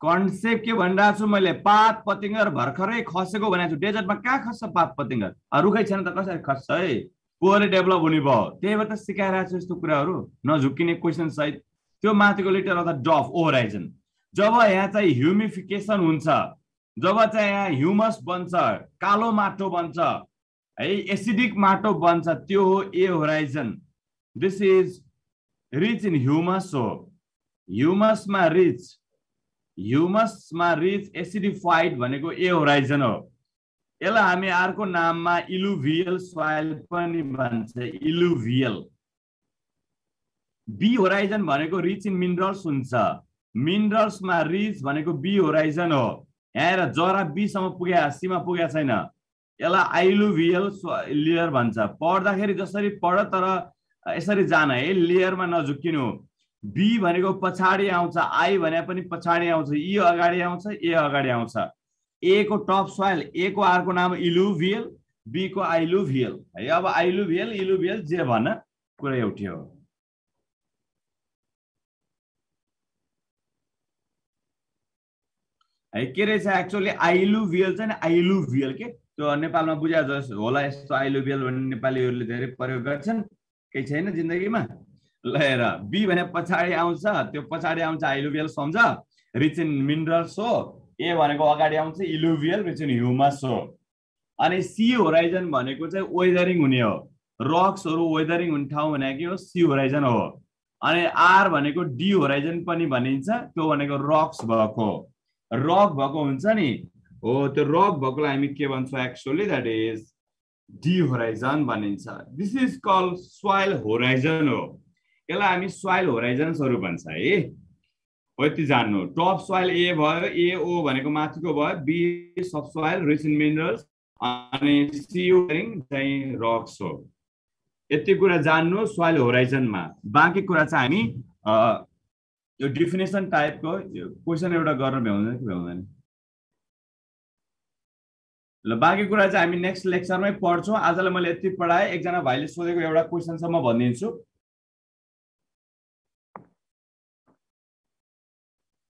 कन्सेप्ट के भनिरहेको छु मैले पात पतिङ्गर भर्खरै खसेको भनेको छु। डेजर्टमा कहाँ खस्छ पात पतिङ्गर? रुखै छैन त कसरी खस्छ है? पुवरली डेभलप हुने भयो। त्यही भएर त सिकाइरहेको छु यस्तो कुराहरू। नझुक्किने क्वेसन सहित। त्यो माथिको लिटर अथवा डफ ओभराइजन जब यहाँ चाहिँ ह्युमिफिकेसन हुन्छ जब चाहिँ यहाँ ह्युमस बन्छ कालो माटो बन्छ है एसिडिक माटो बन्छ त्यो हो A horizon this is rich in humus हो। ह्युमसमा रिच ह्युमसमा रिच एसिडिफाइड भनेको ए होराइजन हो। यसलाई हामी अर्को नाममा इलुभियल सोइल पनि भन्छ इलुभियल बी होराइजन भनेको रिच इन मिनरल्स हुन्छ। मिनरल्समा रिच भनेको बी होराइजन हो। यहाँ हेर जरा बीसम्म पुगे सीमा पुगेको छैन। यसलाई आइलुभियल लेयर भन्छ। पढ्दाखेरि जसरी पढ तर यसरी जान है लेयरमा नझुक्किनु। बी भनेको पछाडि आउँछ आई भने पनि पछाडि आउँछ ई अगाडि आउँछ ए अगाडि आउँछ। ए को टप सोइल ए को अर्को नाम इलुभियल बी को आइलुभियल है अब आइलुभियल इलुभियल जे भन कुरा एउटै हो। है के रहेछ एक्चुअली आइलुभियल चाहिँ आइलुभियल के? त्यो नेपालमा बुझा जस होला यस्तो आइलुभियल भन्ने नेपालीहरूले धेरै प्रयोग गर्छन्। केही छैन जिन्दगीमा? ल हेर बी भने पछाडि आउँछ त्यो पछाडि आउँछ आइलुभियल सम्झ? रिच इन मिनरल्स हो ए भनेको अगाडि आउँछ इलुभियल रिच इन ह्युमस हो अनि सी होराइजन भनेको चाहिँ वेदरिङ हुने हो। रक्सहरू वेदरिङ हुने ठाउँ भनेको हो? सी होराइजन हो। अनि आर भनेको डी होराइजन पनि भनिन्छ त्यो भनेको रक्स भएको। रक भएको हुन्छ नि। हो त्यो रक भएकोलाई हामी के भन्छौँ actually that is D horizon भनिन्छ। This is call soil horizon हो। यसलाई हामी सोइल होराइजन्सहरू भन्छ है। हो यति जान्नु। टप सोइल ए भयो ए ओ भनेको माथिको भयो B sub soil rich minerals अनि सिरिङ चाहिँ रक्स हो। यति कुरा जान्नु सोइल होराइजनमा बाँकी कुरा चाहिँ हामी यो डिफिनेसन टाइपको क्वेसन एउटा गर्न भ्याउँदैन कि भ्याउँदैन? ल बाँकी कुरा चाहिँ हामी नेक्स्ट लेक्चरमै पढ्छौँ। आजलाई मैले यति पढाएँ। एकजना भाइले सोधेको एउटा क्वेसनसम्म भनिदिन्छु।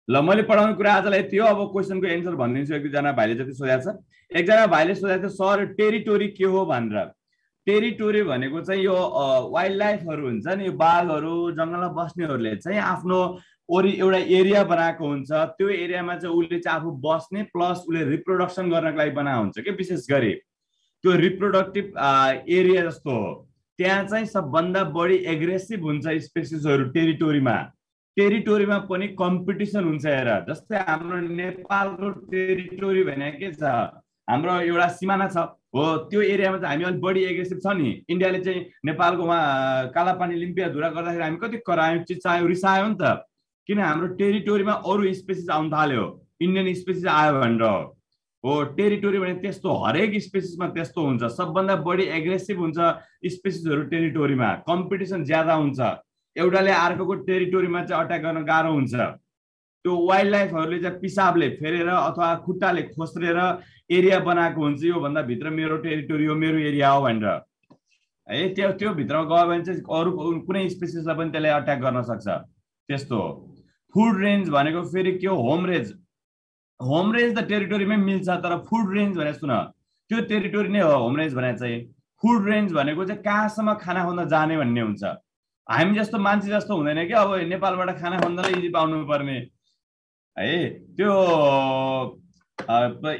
ल मैले पढाउने कुरा आजलाई यति हो। अब क्वेसनको एन्सर भनिदिन्छु एक दुईजना भाइले जति सोधेको छ। एकजना भाइले सोधेको छ सर टेरिटोरी के हो भनेर। टेरिटोरी भनेको चाहिँ यो वाइल्ड लाइफहरू हुन्छ नि यो बाघहरू जङ्गलमा बस्नेहरूले चाहिँ आफ्नो वरि एउटा एरिया बनाएको हुन्छ। त्यो एरियामा चाहिँ उसले चाहिँ आफू बस्ने प्लस उसले रिप्रोडक्सन गर्नको लागि बनाएको हुन्छ कि विशेष गरी। त्यो रिप्रोडक्टिभ एरिया जस्तो हो। त्यहाँ चाहिँ सबभन्दा बढी एग्रेसिभ हुन्छ स्पेसिसहरू टेरिटोरीमा। टेरिटोरीमा पनि कम्पिटिसन हुन्छ हेर जस्तै हाम्रो नेपालको टेरिटोरी भने के छ? हाम्रो एउटा सिमाना छ। हो त्यो एरियामा चाहिँ हामी अलिक बढी एग्रेसिभ छ नि। इन्डियाले चाहिँ नेपालको उहाँ कालापानी लिम्पिया धुरा गर्दाखेरि हामी कति करायौँ चिचायौँ रिसायो नि त। किन हाम्रो टेरिटोरीमा अरू स्पेसिस आउनु थाल्यो। इन्डियन स्पेसिस आयो भनेर। हो टेरिटोरी भने त्यस्तो हरेक स्पेसिसमा त्यस्तो हुन्छ। सबभन्दा बढी एग्रेसिभ हुन्छ स्पेसिसहरू टेरिटोरीमा कम्पिटिसन ज्यादा हुन्छ। एउटाले अर्कोको टेरिटोरीमा चाहिँ अट्याक गर्न गाह्रो हुन्छ। त्यो वाइल्ड लाइफहरूले चाहिँ पिसाबले फेरेर अथवा खुट्टाले खोस्रेर एरिया बनाएको हुन्छ योभन्दा भित्र मेरो टेरिटोरी हो मेरो एरिया हो भनेर। है त्यो त्यो भित्रमा गयो भने चाहिँ अरू कुनै स्पेसिसलाई पनि त्यसले अट्याक गर्न सक्छ। त्यस्तो हो। फुड रेन्ज भनेको फेरि के हो? होम रेन्ज होम रेन्ज त टेरिटोरीमै मिल्छ तर फुड रेन्ज भने सुन। त्यो टेरिटोरी नै हो होम रेन्ज भने चाहिँ। फुड रेन्ज भनेको चाहिँ कहाँसम्म खाना खान जाने भन्ने हुन्छ। हामी जस्तो मान्छे जस्तो हुँदैन कि अब नेपालबाट खाना खानलाई इजी पाउनु पर्ने। है? त्यो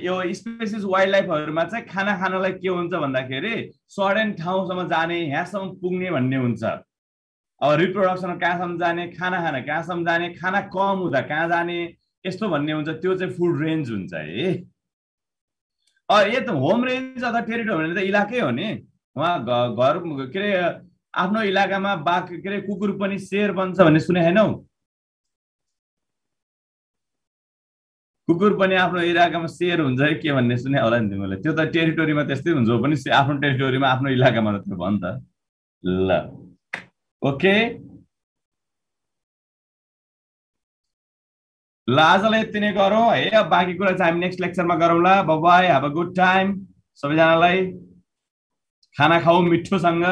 यो स्पेसिस वाइल्ड लाइफहरूमा चाहिँ खाना खानलाई के हुन्छ भन्दाखेरि सडन ठाउँसम्म जाने यहाँसम्म पुग्ने भन्ने हुन्छ। अब रिप्रोडक्सन कहाँसम्म जाने खाना खाना कहाँसम्म जाने खाना कम हुँदा कहाँ जाने यस्तो भन्ने हुन्छ। त्यो चाहिँ फुड रेन्ज हुन्छ है? ए त होम रेन्ज अथवा टेरिटोरी भने त इलाकै हो नि। उहाँ घर के अरे आफ्नो इलाकामा बाघ के अरे कुकुर पनि सेयर बन्छ भन्ने सुने छैनौ कुकुर पनि आफ्नो इलाकामा सेयर हुन्छ है के भन्ने सुने होला नि तिमीले त्यो त टेरिटोरीमा त्यस्तै हुन्छ पनि आफ्नो टेरिटोरीमा आफ्नो इलाकामा त त्यो भन् त। ल। ओके। ल आजलाई यति नै गरौँ है। अब बाँकी कुरा चाहिँ हामी नेक्स्ट लेक्चरमा गरौँला। Bye have a good time सबैजनालाई खाना खाऊ मिठोसँग।